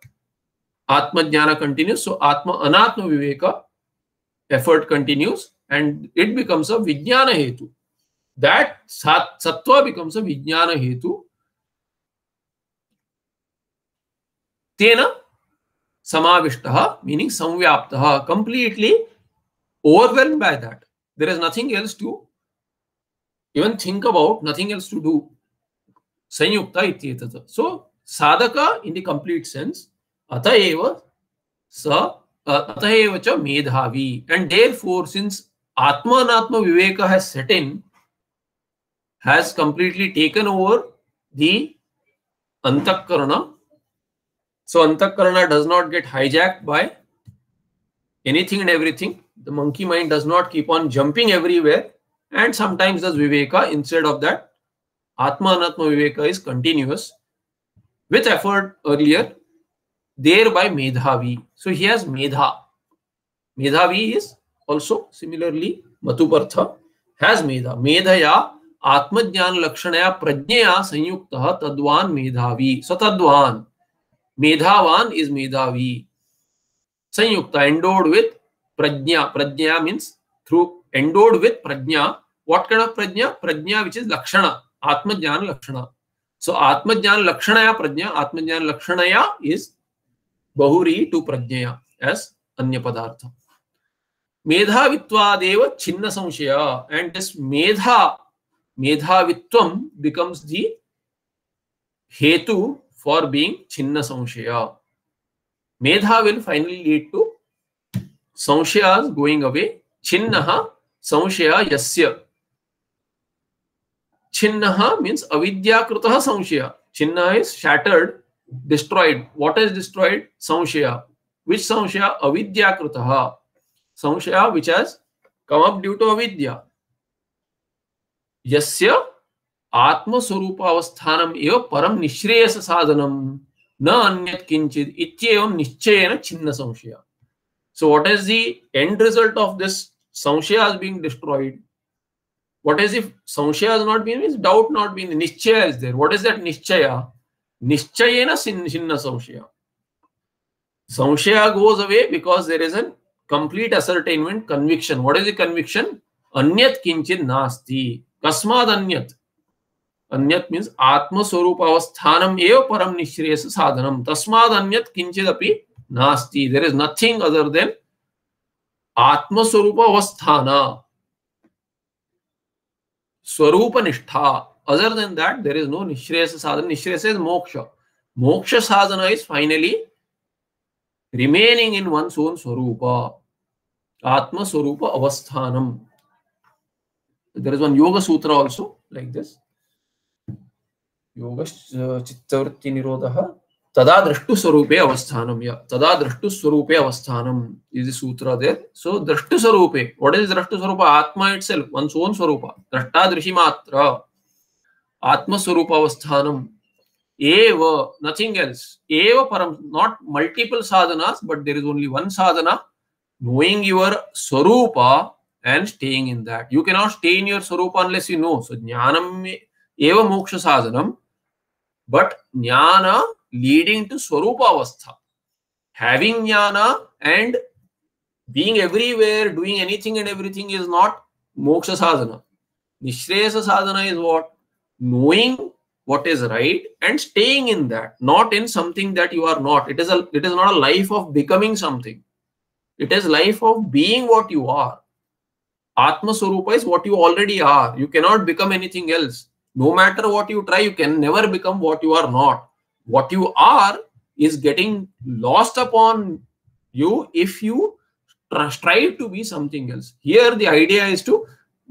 Atma Jnana continues. So Atma Anatma Viveka, effort continues and it becomes a Vijnana Hetu. That sat, Sattva becomes a Vijnana Hetu. Tena Samavishtaha, meaning Samvyaptaha, completely overwhelmed by that. There is nothing else to even think about, nothing else to do. संयुक्ता इत्येतत् so साधक in the complete sense अतएव स अतएव च मेधावी and therefore since आत्मानात्म Vivek has set in has completely taken over the अंतःकरण so antakarana does not get hijacked by anything and everything the monkey mind does not keep on jumping everywhere and sometimes does viveka instead of that Atma Anatma Viveka is continuous with effort earlier, there by Medhavi. So he has Medha. Medhavi is also similarly Matupartha has Medha. Medhaya Atmajnana Lakshanaya Prajnaya Sanyuktaha Tadwan Medhavi. So Tadwan. Medhavan is Medhavi. Sanyukta endowed with Prajna. Prajna means through endowed with Prajna. What kind of Prajna? Prajna which is Lakshana. Atmajnana Lakshana. So Atmajnana Lakshanaya Prajna. Atmajnana Lakshanaya is बहुरी to प्रज्ञा as अन्य पदार्थ मेधावित्वादेव छिन्न संशय and this मेधा, मेधावित्व becomes the हेतु फॉर बीइंग छिन्न संशय मेधा विल फाइनली लीड टू संशय गोइंग अवे छिन्न संशय यस्य छिन्न मीन्स अविद्यात संशय। छिन्न is shattered destroyed. What is destroyed? Samshaya. Which samshaya? Avidyakritaha. Samshaya which has come up due to avidya. यस्य आत्मस्वरूपावस्थानम एव परम निश्रेयस साधनम न अन्यत किंचित इत्येवं निश्चयेन छिन्न संशय so what is the end result of this samshaya is being destroyed What is if Samshaya has not been, means doubt not been, Nishchaya is there. What is that Nishchaya? निश्चय छिन्न संशय संशय goes away because there is an complete ascertainment conviction what is conviction अन्यत किंचित नास्ती। कस्माद अन्यत? अन्यत means आत्मस्वरूप अवस्थान परम निश्रेयस साधनम। तस्माद अन्यत किंचित अपि नास्ति। There is nothing other than आत्मस्वरूप अवस्थान Other than that, there is no Nishreyasa sadhana. Nishreyasa is moksha. Moksha sadhana is finally remaining in one's own Swarupa. Atma Swarupa Avasthanam. There is one Yoga Sutra also like this. योग चित्तवृत्ति निरोधः तदा दृष्टु स्वरूपे अवस्थानम या तदा दृष्टु स्वरूपे अवस्थानम is सूत्र there so दृष्टु स्वरूपे what is दृष्टु स्वरूप आत्मा इटसेल्फ वन्स ओन स्वरूप दृष्टा दृशि मात्र आत्मस्वरूपावस्थान एव नथिंग एल्स एव परम not multiple Sadhana but there is only one Sadhana knowing your स्वरूप and staying in that you can not stay in your स्वरूप अनलेस यू नो सो ज्ञानम एव मोक्ष साधनम बट ज्ञान लीडिंग टू स्वरूप अवस्था हैविंग ज्ञान and being everywhere doing anything and everything is not मोक्ष साधना निश्रेयस साधना is what knowing what is right and staying in that not in something that you are not. It is a it is not a life of becoming something. It is life of being what you are. Atma swarupa is what you already are. You cannot become anything else. No matter what you try you can never become what you are not. What you are is getting lost upon you if you strive to be something else. Here the idea is to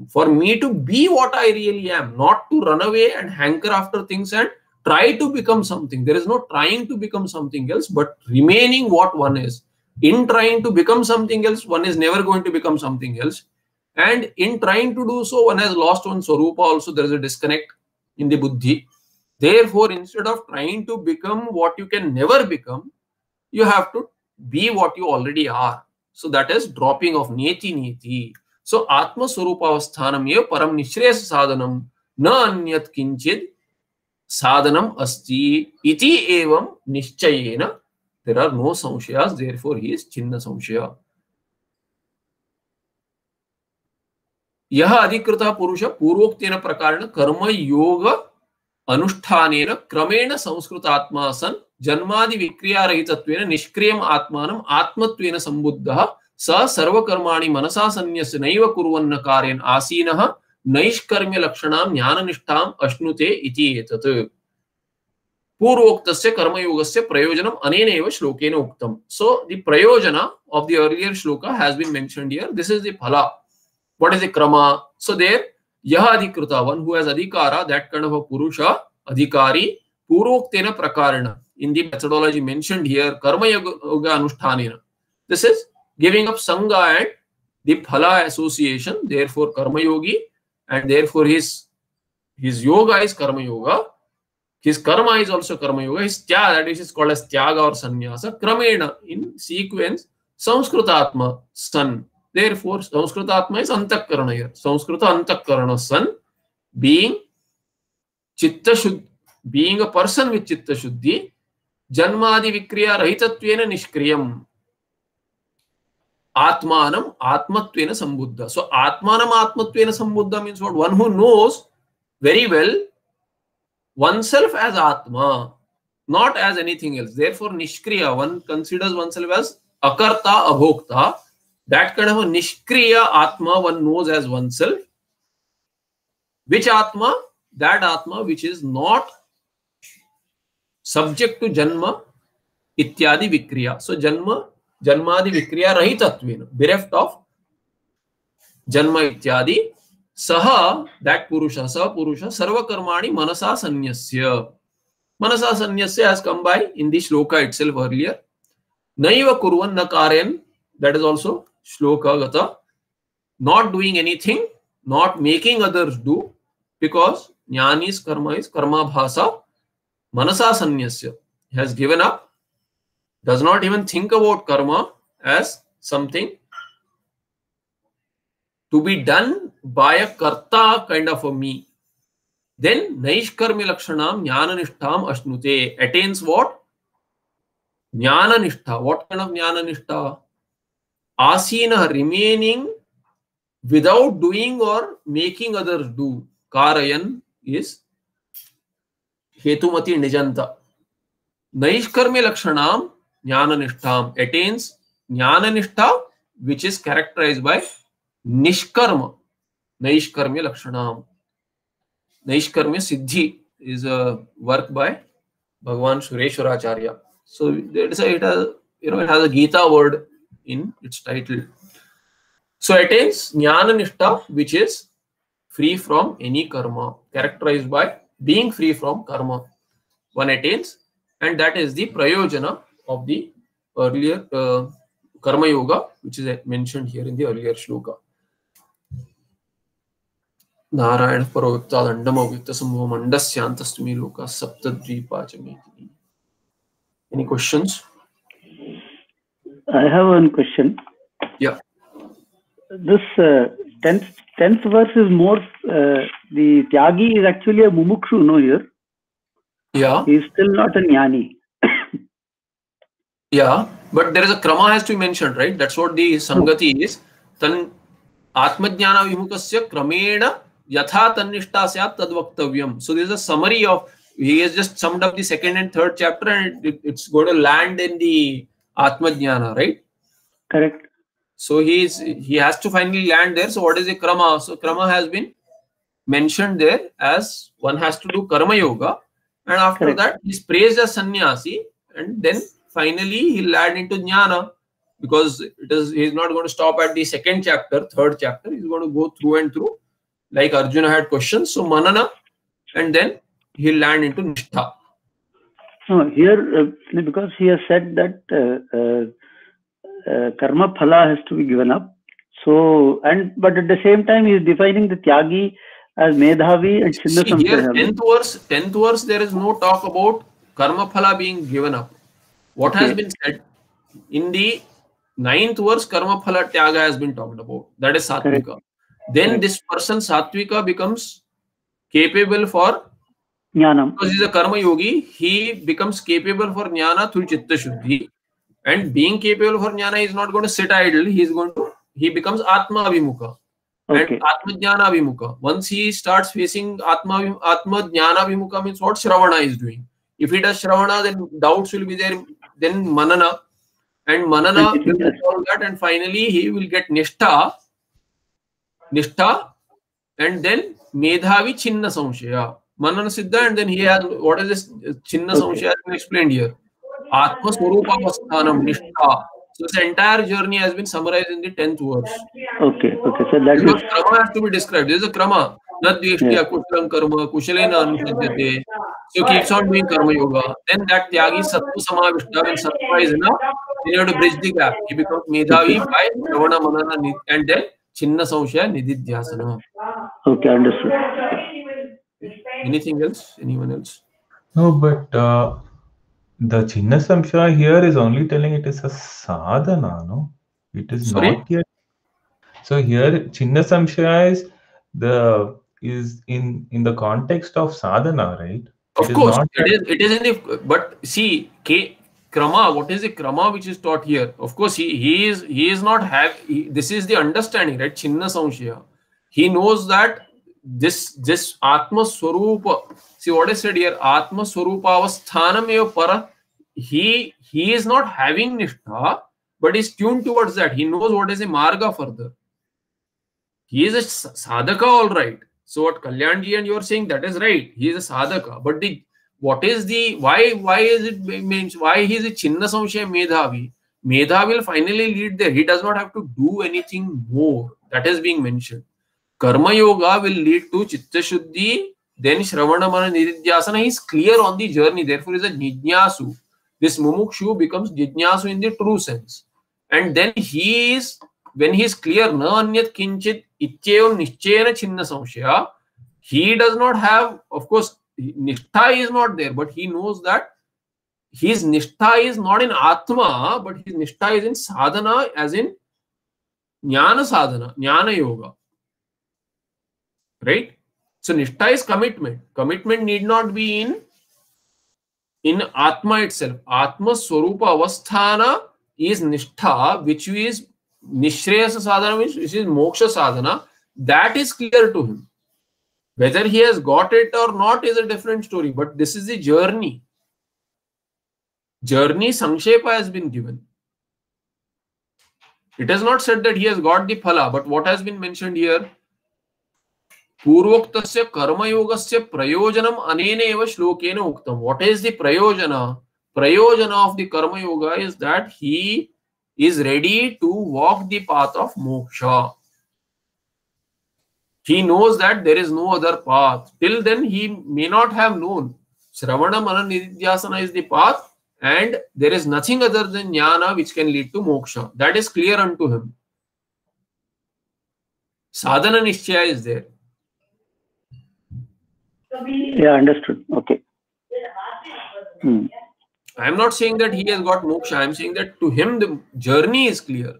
for me to be what I really am, not to run away and hanker after things and try to become something. There is no trying to become something else, but remaining what one is. In trying to become something else, one is never going to become something else. And in trying to do so, one has lost one Swarupa also. There is a disconnect in the Buddhi. Therefore, instead of trying to become what you can never become, you have to be what you already are. So that is dropping of Neti Neti. So आत्मस्वरूपावस्थानम ये परम निश्रेयस साधनम न अन्यत किंचित साधनम अस्ति इति एवं निश्चयेन there are no संशयास therefore he is छिन्न संशय यह अधिकृत पुरुष पूर्वोक्तेन प्रकारेण कर्म योग अनुष्ठानेन क्रमेण संस्कृत आत्मा सन जन्मादि विक्रिया रहितत्वेन निष्क्रियम आत्मानम आत्मत्वेन संबुद्धः स सर्वकर्माणि मनसा सन्न्यस्य नैव कुर्वन्न कार्यन् आसीनः नैष्कर्म्य लक्षणां ज्ञाननिष्ठाम् अश्नुते इति एतत्। पूर्वोक्तस्य कर्मयोगस्य प्रयोजनम् अनेनैव श्लोकेन उक्तम्। सो द प्रयोजन ऑफ़ द अर्लियर श्लोक has been mentioned here this is the फला व्हाट इज़ द क्रम सो देयर यह अधिकृत वन अधिकार दैट काइंड ऑफ़ अ पुरुष अधिकारी पूर्वोक्तेन प्रकारेण in the methodology mentioned here कर्मयोग अनुष्ठानेन this is giving up Sangha and the Phala association, therefore Karma Yogi, and therefore his his yoga is Karma Yoga. His karma is also Karma Yoga. His tyaga, that is called as Tyaga or Sannyasa, Kramena, in sequence, Sanskritatma, Sun. Therefore, Sanskritatma is Antakarana here. Sanskrita Antakarana, Sun, being Chitta Shuddhi, being a person with Chitta Shuddhi, Janmadi Vikriya Rahitatvena Nishkriyam. आत्मान आत्मत्व संबुद्ध. So आत्मान आत्मत्व संबुद्ध mean what one who knows very well oneself as आत्मा not as anything else therefore निष्क्रिय one considers one self as अकर्ता, अभोक्ता. That kind of निष्क्रिय आत्मा one knows as oneself which आत्मा? दैट आत्मा which is not subject to जन्म इत्यादि विक्रिया. सो जन्म जन्मादि विक्रिया रही तत्व बिरेफ्ट ऑफ़ जन्म इत्यादि। सह दैट पुरुष सह पुरुष, सर्वकर्माणी मनसा सन्यस्य मनसा सन्यस्य एज कम बाय इन दि श्लोक इट सेल्फ नैव कुर्वन न कारयन। दैट इज़ ऑल्सो श्लोक got not doing anything not making others do because ज्ञानी कर्म इज़ कर्माभासा मनसा सन्यस्य has given up does not even think about karma as something to be done by a karta kind of a me. Then Naishkarmi Lakshanam Jnana Nishtam Ashnute attains what? Jnana Nishtha. What kind of Jnana Nishtha? Asina remaining without doing or making others do. Karayan is Hetumati Nijanta. Naishkarmi Lakshanam Jnananishtam attains Jnananishta, which is characterized by Nishkarma, Naishkarmya Lakshanam. Naishkarmya Siddhi is a work by Bhagavan Sureshwaracharya. So it, a, it has, you know, it has a Gita word in its title. So attains Jnananishta, which is free from any karma, characterized by being free from karma one attains and that is the prayojana of the earlier uh, karma yoga which is mentioned here in the earlier shloka Narayan परोक्तादंडमव्युक्तसमूह मंडस्यांतस्तुमी लोका सप्तद्वीपा च मेदिनी Any questions? I have one question. Yeah. This uh, tenth tenth verse is more uh, the Tyagi is actually a mumukshu, no here. Yeah. He is still not a jnani. yeah, but there is a krama has to be mentioned, right? That's what the sangati is. Tan atmajnana vimukasya kramena yatha tanishta syat tadvaktavyam. So there is a summary of he has just summed up the second and third chapter and it, it's going to land in the atmajnana, right? Correct. So he is he has to finally land there. So what is the krama? So krama has been mentioned there as one has to do karma yoga, and after Correct. that he's praised as sannyasi, and then finally he'll land into jnana because it is he's not going to stop at the second chapter, third chapter. He's going to go through and through, like Arjuna had questions. So manana, and then he'll land into nishtha. No, here uh, because he has said that uh, uh, uh, karma phala has to be given up. So and but at the same time he is defining the tyagi as medhavi and chinna See, here, tenth verse, tenth verse, there is no talk about karma phala being given up. What has been said in the ninth verse, karma phala tyaga has been talked about. That is sattvika. Then Correct. this person sattvika becomes capable for Jnanam. because he's a karma yogi. He becomes capable for jnana through chitta shuddhi. And being capable for jnana, is not going to sit idle. He is going to he becomes atma avimukha. Okay. And Atma Jnana Vimukha. Once he starts facing Atma, Jnana Vimukha means what Shravana is doing. If he does Shravana, then doubts will be there. Then Manana. And Manana will- that. And finally, he will get Nishtha. Nishtha. And then Medhavi Chinna Samshaya. Manana Siddha. And then he has, what is this Chinna Okay. Samshaya has been explained here. Atma Swarupa Vasthanam Nishtha. So this entire journey has been summarized in the 10th verse. Okay. Okay. So that Because is krama has to be described. There is a krama. Karma, kushalena anusadyate. So keeps on doing karma yoga. Then that tyagi sattva samavishta, when sattva is enough, then you have to bridge the gap. He becomes medhavi by shravana manana nid- and then chinna samshaya nididhyasana. okay. Understood. Anything else? Anyone else? No, but uh, the Chinna Samshaya here is only telling it is a sadhana, no? It is Sorry? not yet. So here Chinna Samshaya is the is in in the context of sadhana, right? Of It is course, not it is. It is in the. But see, K krama. What is the krama which is taught here? Of course, he he is he is not have. He, this is the understanding, right? Chinna samshaya. He knows that this this atma swarupa. See what is said here. Atma swarupa avasthanam eva para. He he is not having nishtha, but is tuned towards that. He knows what is the marga further. He is a sa- sadhaka, all right. So what Kalyanji and you are saying that is right. He is a sadhaka, but the what is the why why is it means why he is a chinna samshaya medhavi? Medha will finally lead there. He does not have to do anything more. That is being mentioned. Karma yoga will lead to chitta shuddhi, then shravana mana nididhyasana. He is clear on the journey. Therefore, is a jnyasu. This mumukshu becomes jnyasu in the true sense. And then he is when he is clear, na anyat kinchit ityevam nischena chinna samshaya, he does not have, of course, nishtha is not there, but he knows that his nishtha is not in atma, but his nishtha is in sadhana, as in jnana sadhana, jnana yoga. Right? So nishtha is commitment. Commitment need not be in in atma itself. Atma swarupa avasthana is nishtha, which is nishreyasa sadhana, which which is moksha sadhana. That is clear to him. Whether he has got it or not is a different story, but this is the journey. Journey Sankshepa has been given. It has not said that he has got the phala, but what has been mentioned here? पूर्वोक्तस्य कर्मयोगस्य प्रयोजनम अनेन एव श्लोकेन उक्तम is the prayojana prayojana of the karma yoga is that he is ready to walk the path of moksha He knows that there is no other path. Till then, he may not have known. Sravana Mana Nididhyasana is the path, and there is nothing other than jnana which can lead to moksha. That is clear unto him. Sadhana Nishchaya is there. Yeah, understood. Okay. Hmm. I am not saying that he has got moksha. I am saying that to him the journey is clear.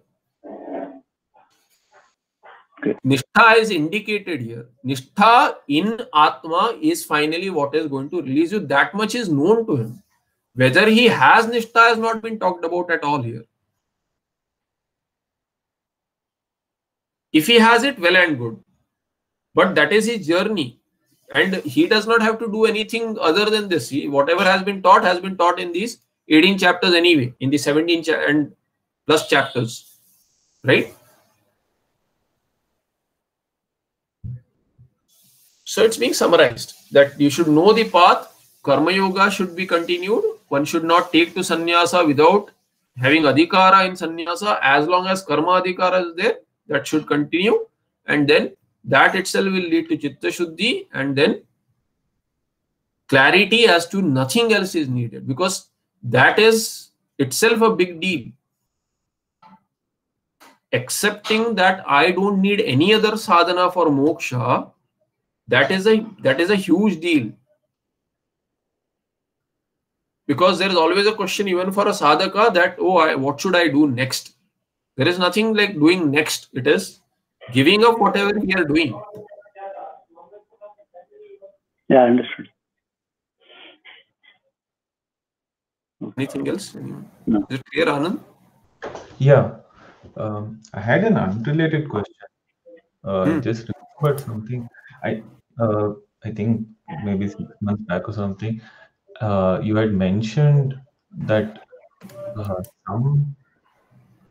Okay. Nishtha is indicated here. Nishtha in Atma is finally what is going to release you. That much is known to him. Whether he has Nishtha has not been talked about at all here. If he has it, well and good. But that is his journey. And he does not have to do anything other than this. He, whatever has been taught has been taught in these 18 chapters anyway, in the 17 cha- and plus chapters. Right? So it's being summarized that you should know the path. Karma yoga should be continued. One should not take to sannyasa without having adhikara in sannyasa. As long as karma adhikara is there, that should continue. And then that itself will lead to chitta shuddhi. And then clarity as to nothing else is needed because that is itself a big deal. Accepting that I don't need any other sadhana for moksha that is a that is a huge deal because there is always a question even for a sadhaka that oh I, what should i do next there is nothing like doing next it is giving up whatever we are doing Yeah, I understood. anything else Anyone? No. is it clear anand Yeah, um, I had an unrelated question. Uh, Hmm. Just remembered something. I uh, I think maybe six months back or something. Uh, you had mentioned that uh, some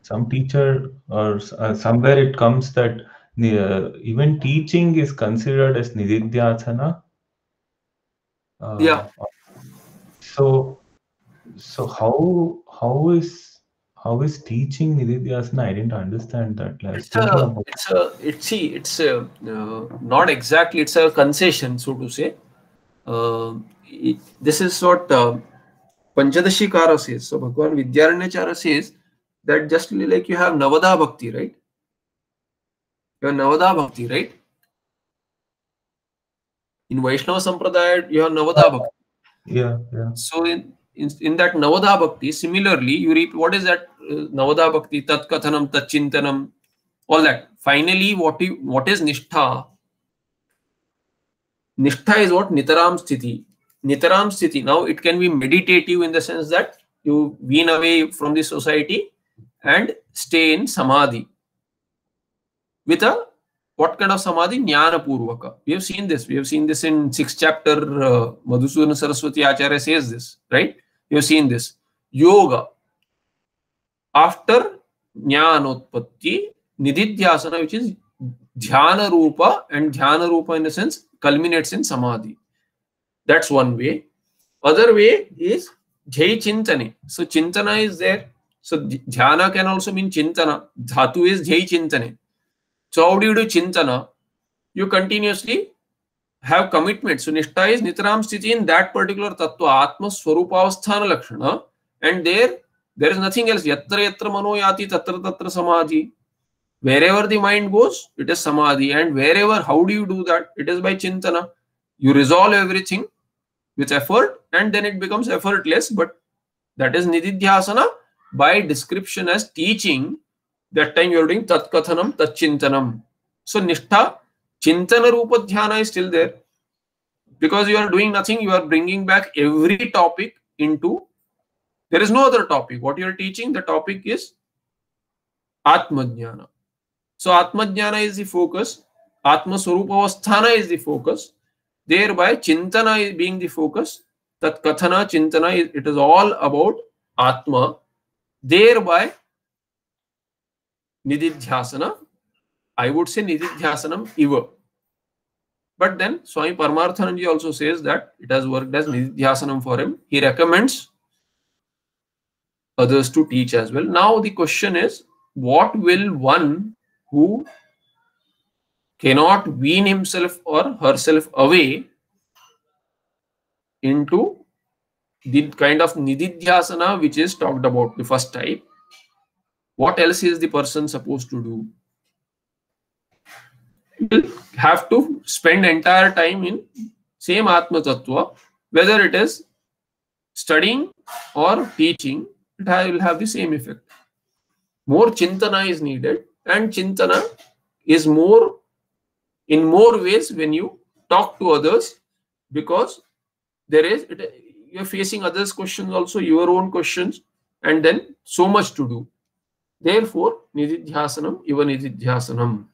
some teacher or uh, somewhere it comes that uh, even teaching is considered as nididhyasana. Uh, Yeah. So so how how is how is teaching nididhyasana? I didn't understand that. Like, it's a it's a it's see it's a uh, not exactly it's a concession so to say uh, it, this is what uh, Panchadashikara says so Bhagwan Vidyaranyachara says that just like you have Navada Bhakti right you have Navada Bhakti right in Vaishnava Sampradaya you have Navada Bhakti yeah, yeah. so in, in, in that Navada Bhakti, similarly, you read what is that uh, Navada Bhakti, Tat Kathanam, Tat Chintanam, all that. Finally, what you, what is Nishtha? Nishtha is what? Nitaram Sthiti. Nitaram Sthiti. Now it can be meditative in the sense that you wean away from the society and stay in Samadhi. With a what kind of samadhi? Jnana Purvaka. We have seen this. We have seen this in sixth chapter. Uh, Madhusudana Saraswati Acharya says this, right? You have seen this. Yoga. After Jnanotpatti, Nididhyasana, which is Dhyana Rupa, and Dhyana Rupa in the sense culminates in Samadhi. That's one way. Other way is Jai Chintane. So Chintana is there. So Dhyana can also mean Chintana. Dhatu is Jai Chintane. So how do you do chintana? You continuously have commitment. So nishtha is nitram sthiti in that particular tattva, atma swarupavasthana lakshana. And there, there is nothing else. Yatra yatra mano yati tatra tatra samadhi. Wherever the mind goes, it is samadhi. And wherever, how do you do that? It is by chintana. You resolve everything with effort and then it becomes effortless. But that is nididhyasana by description as teaching that time you are doing tat kathanam tat chintanam. So nishtha chintana rupa dhyana is still there. Because you are doing nothing you are bringing back every topic into there is no other topic. What you are teaching the topic is atma jnana so atma jnana is the focus atma swarupavasthana is the focus. Thereby chintana is being the focus tat kathana chintana it is all about atma thereby nididhyasana i would say nididhyasanam iva. But then swami paramarthananji also says that it has worked as nididhyasanam for him. He recommends others to teach as well. Now the question is what will one who cannot wean himself or herself away into the kind of nididhyasana which is talked about, the first type, what else is the person supposed to do? will have to spend entire time in same Atma Tattva, whether it is studying or teaching, it will have the same effect. More chintana is needed, and chintana is more in more ways when you talk to others because there is you're facing others' questions also, your own questions, and then so much to do. Therefore, nididhyasanam, iva nididhyasanam.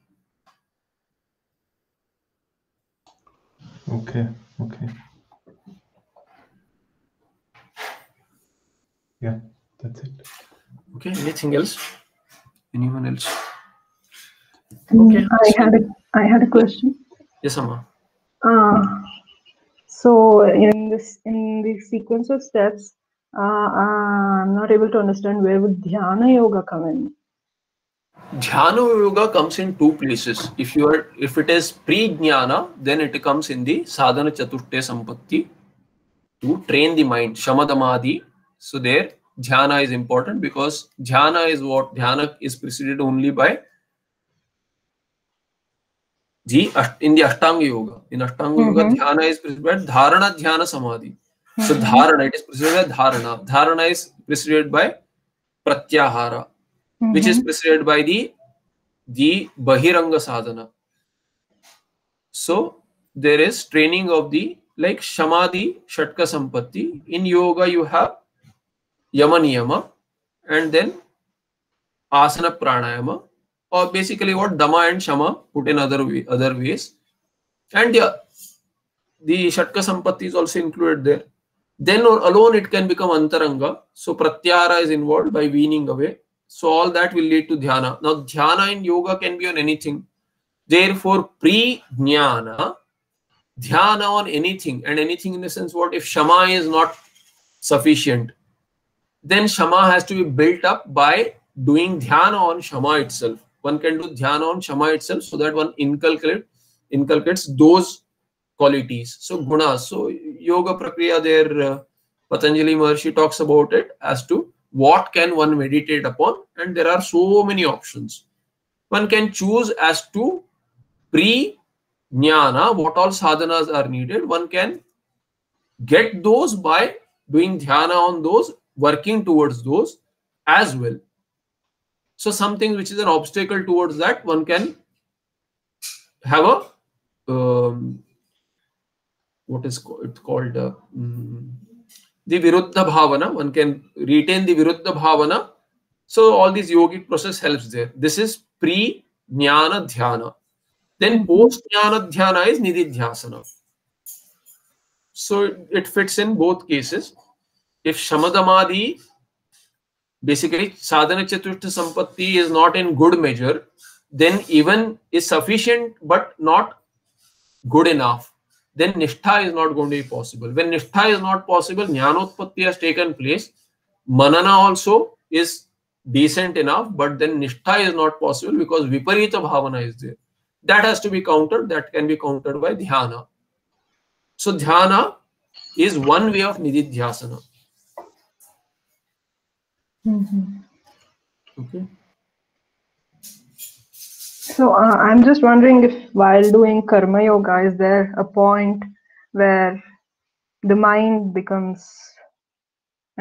Okay, okay. Yeah, that's it. Okay, anything else? Anyone else? Mm, Okay. I had a, I had a question. Yes, Amma. Uh, so in this in the sequence of steps, uh, uh, I'm not able to understand where would dhyana yoga come in. Dhyana yoga comes in two places. If you are, if it is pre-jnana, then it comes in the sadhana chaturte sampatti to train the mind, shamadamadi. So there, dhyana is important because dhyana is what dhyana is preceded only by ji in the ashtanga yoga in अष्टांग हम्म, योग हम्म। ध्यान is preceded धारणा ध्यान समाधि। हम्म, सो धारणा it is preceded by धारणा। धारणा is preceded by प्रत्याहार which is preceded by the the बहिरंग साधना। So there is training of the like समाधि षटक संपत्ति। इन योग यू हैव यम नियम एंड देन आसन प्राणायाम। Or basically what dama and shama put in other way, other ways and yeah, the shatka sampatti is also included there then alone it can become antaranga so pratyahara is involved by weaning away so all that will lead to dhyana. Now dhyana in yoga can be on anything. Therefore, pre-jnana, dhyana on anything, and anything in the sense what if shama is not sufficient, then shama has to be built up by doing dhyana on shama itself. One can do dhyana on shama itself so that one inculcate, inculcates those qualities. So gunas. So yoga prakriya there, uh, Patanjali Maharshi talks about it as to what can one meditate upon and there are so many options one can choose as to pre jnana what all sadhanas are needed one can get those by doing dhyana on those working towards those as well so something which is an obstacle towards that one can have a um, what is it called uh, mm, the viruddha bhavana. One can retain the viruddha bhavana. So all these yogic process helps there. This is pre jnana dhyana. Then post jnana dhyana is nididhyasana. So it- it fits in both cases. If shamadamadi basically sadhana chaturtha sampatti is not in good measure then even is sufficient but not good enough then nishtha is not going to be possible. When nishtha is not possible, jnanotpatti has taken place. Manana also is decent enough, but then nishtha is not possible because viparita bhavana is there. That has to be countered. That can be countered by dhyana. So dhyana is one way of nididhyasana. Okay. So uh, I'm just wondering if while doing karma yoga, is there a point where the mind becomes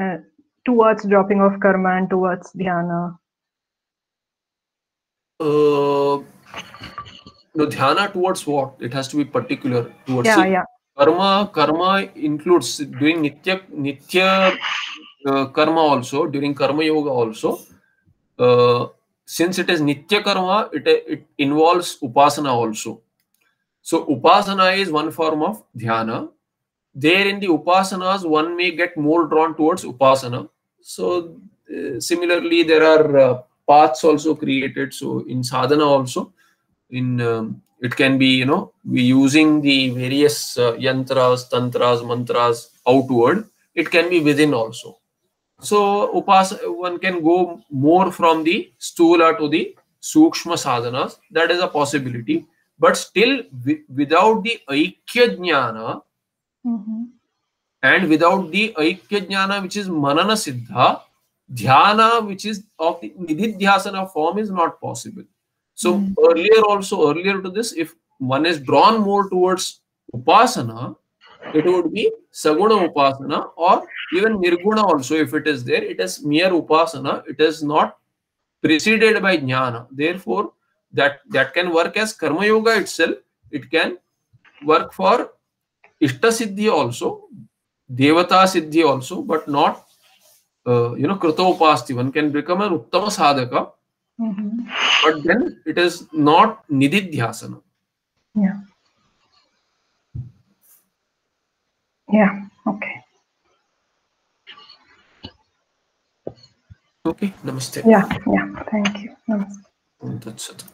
uh, towards dropping off karma and towards dhyana? Uh, no dhyana towards what? It has to be particular towards. Yeah, yeah. karma karma includes doing nitya nitya uh, karma also during karma yoga also. Uh, since it is nitya karma it it involves upasana also. So upasana is one form of dhyana. There in the upasanas one may get more drawn towards upasana. So uh, similarly there are uh, paths also created. So in sadhana also in um, it can be you know we using the various uh, yantras tantras mantras outward. It can be within also so upas one can go more from the stula to the sukshma sadhanas that is a possibility but still without the aikya jnana Mhm. and without the aikya jnana which is manana siddha dhyana which is of the nididhyasana form is not possible so Mm. earlier also earlier to this if one is drawn more towards upasana it would be saguna upasana or even nirguna also if it is there it is mere upasana it is not preceded by jnana therefore that that can work as karma yoga itself it can work for ishta siddhi also devata siddhi also but not uh, you know krita upasti one can become an uttama sadhaka Mhm. but then it is not nididhyasana Yeah. Yeah. Okay. Okay namaste Yeah. Yeah. Thank you. Namaste. Hm, that's it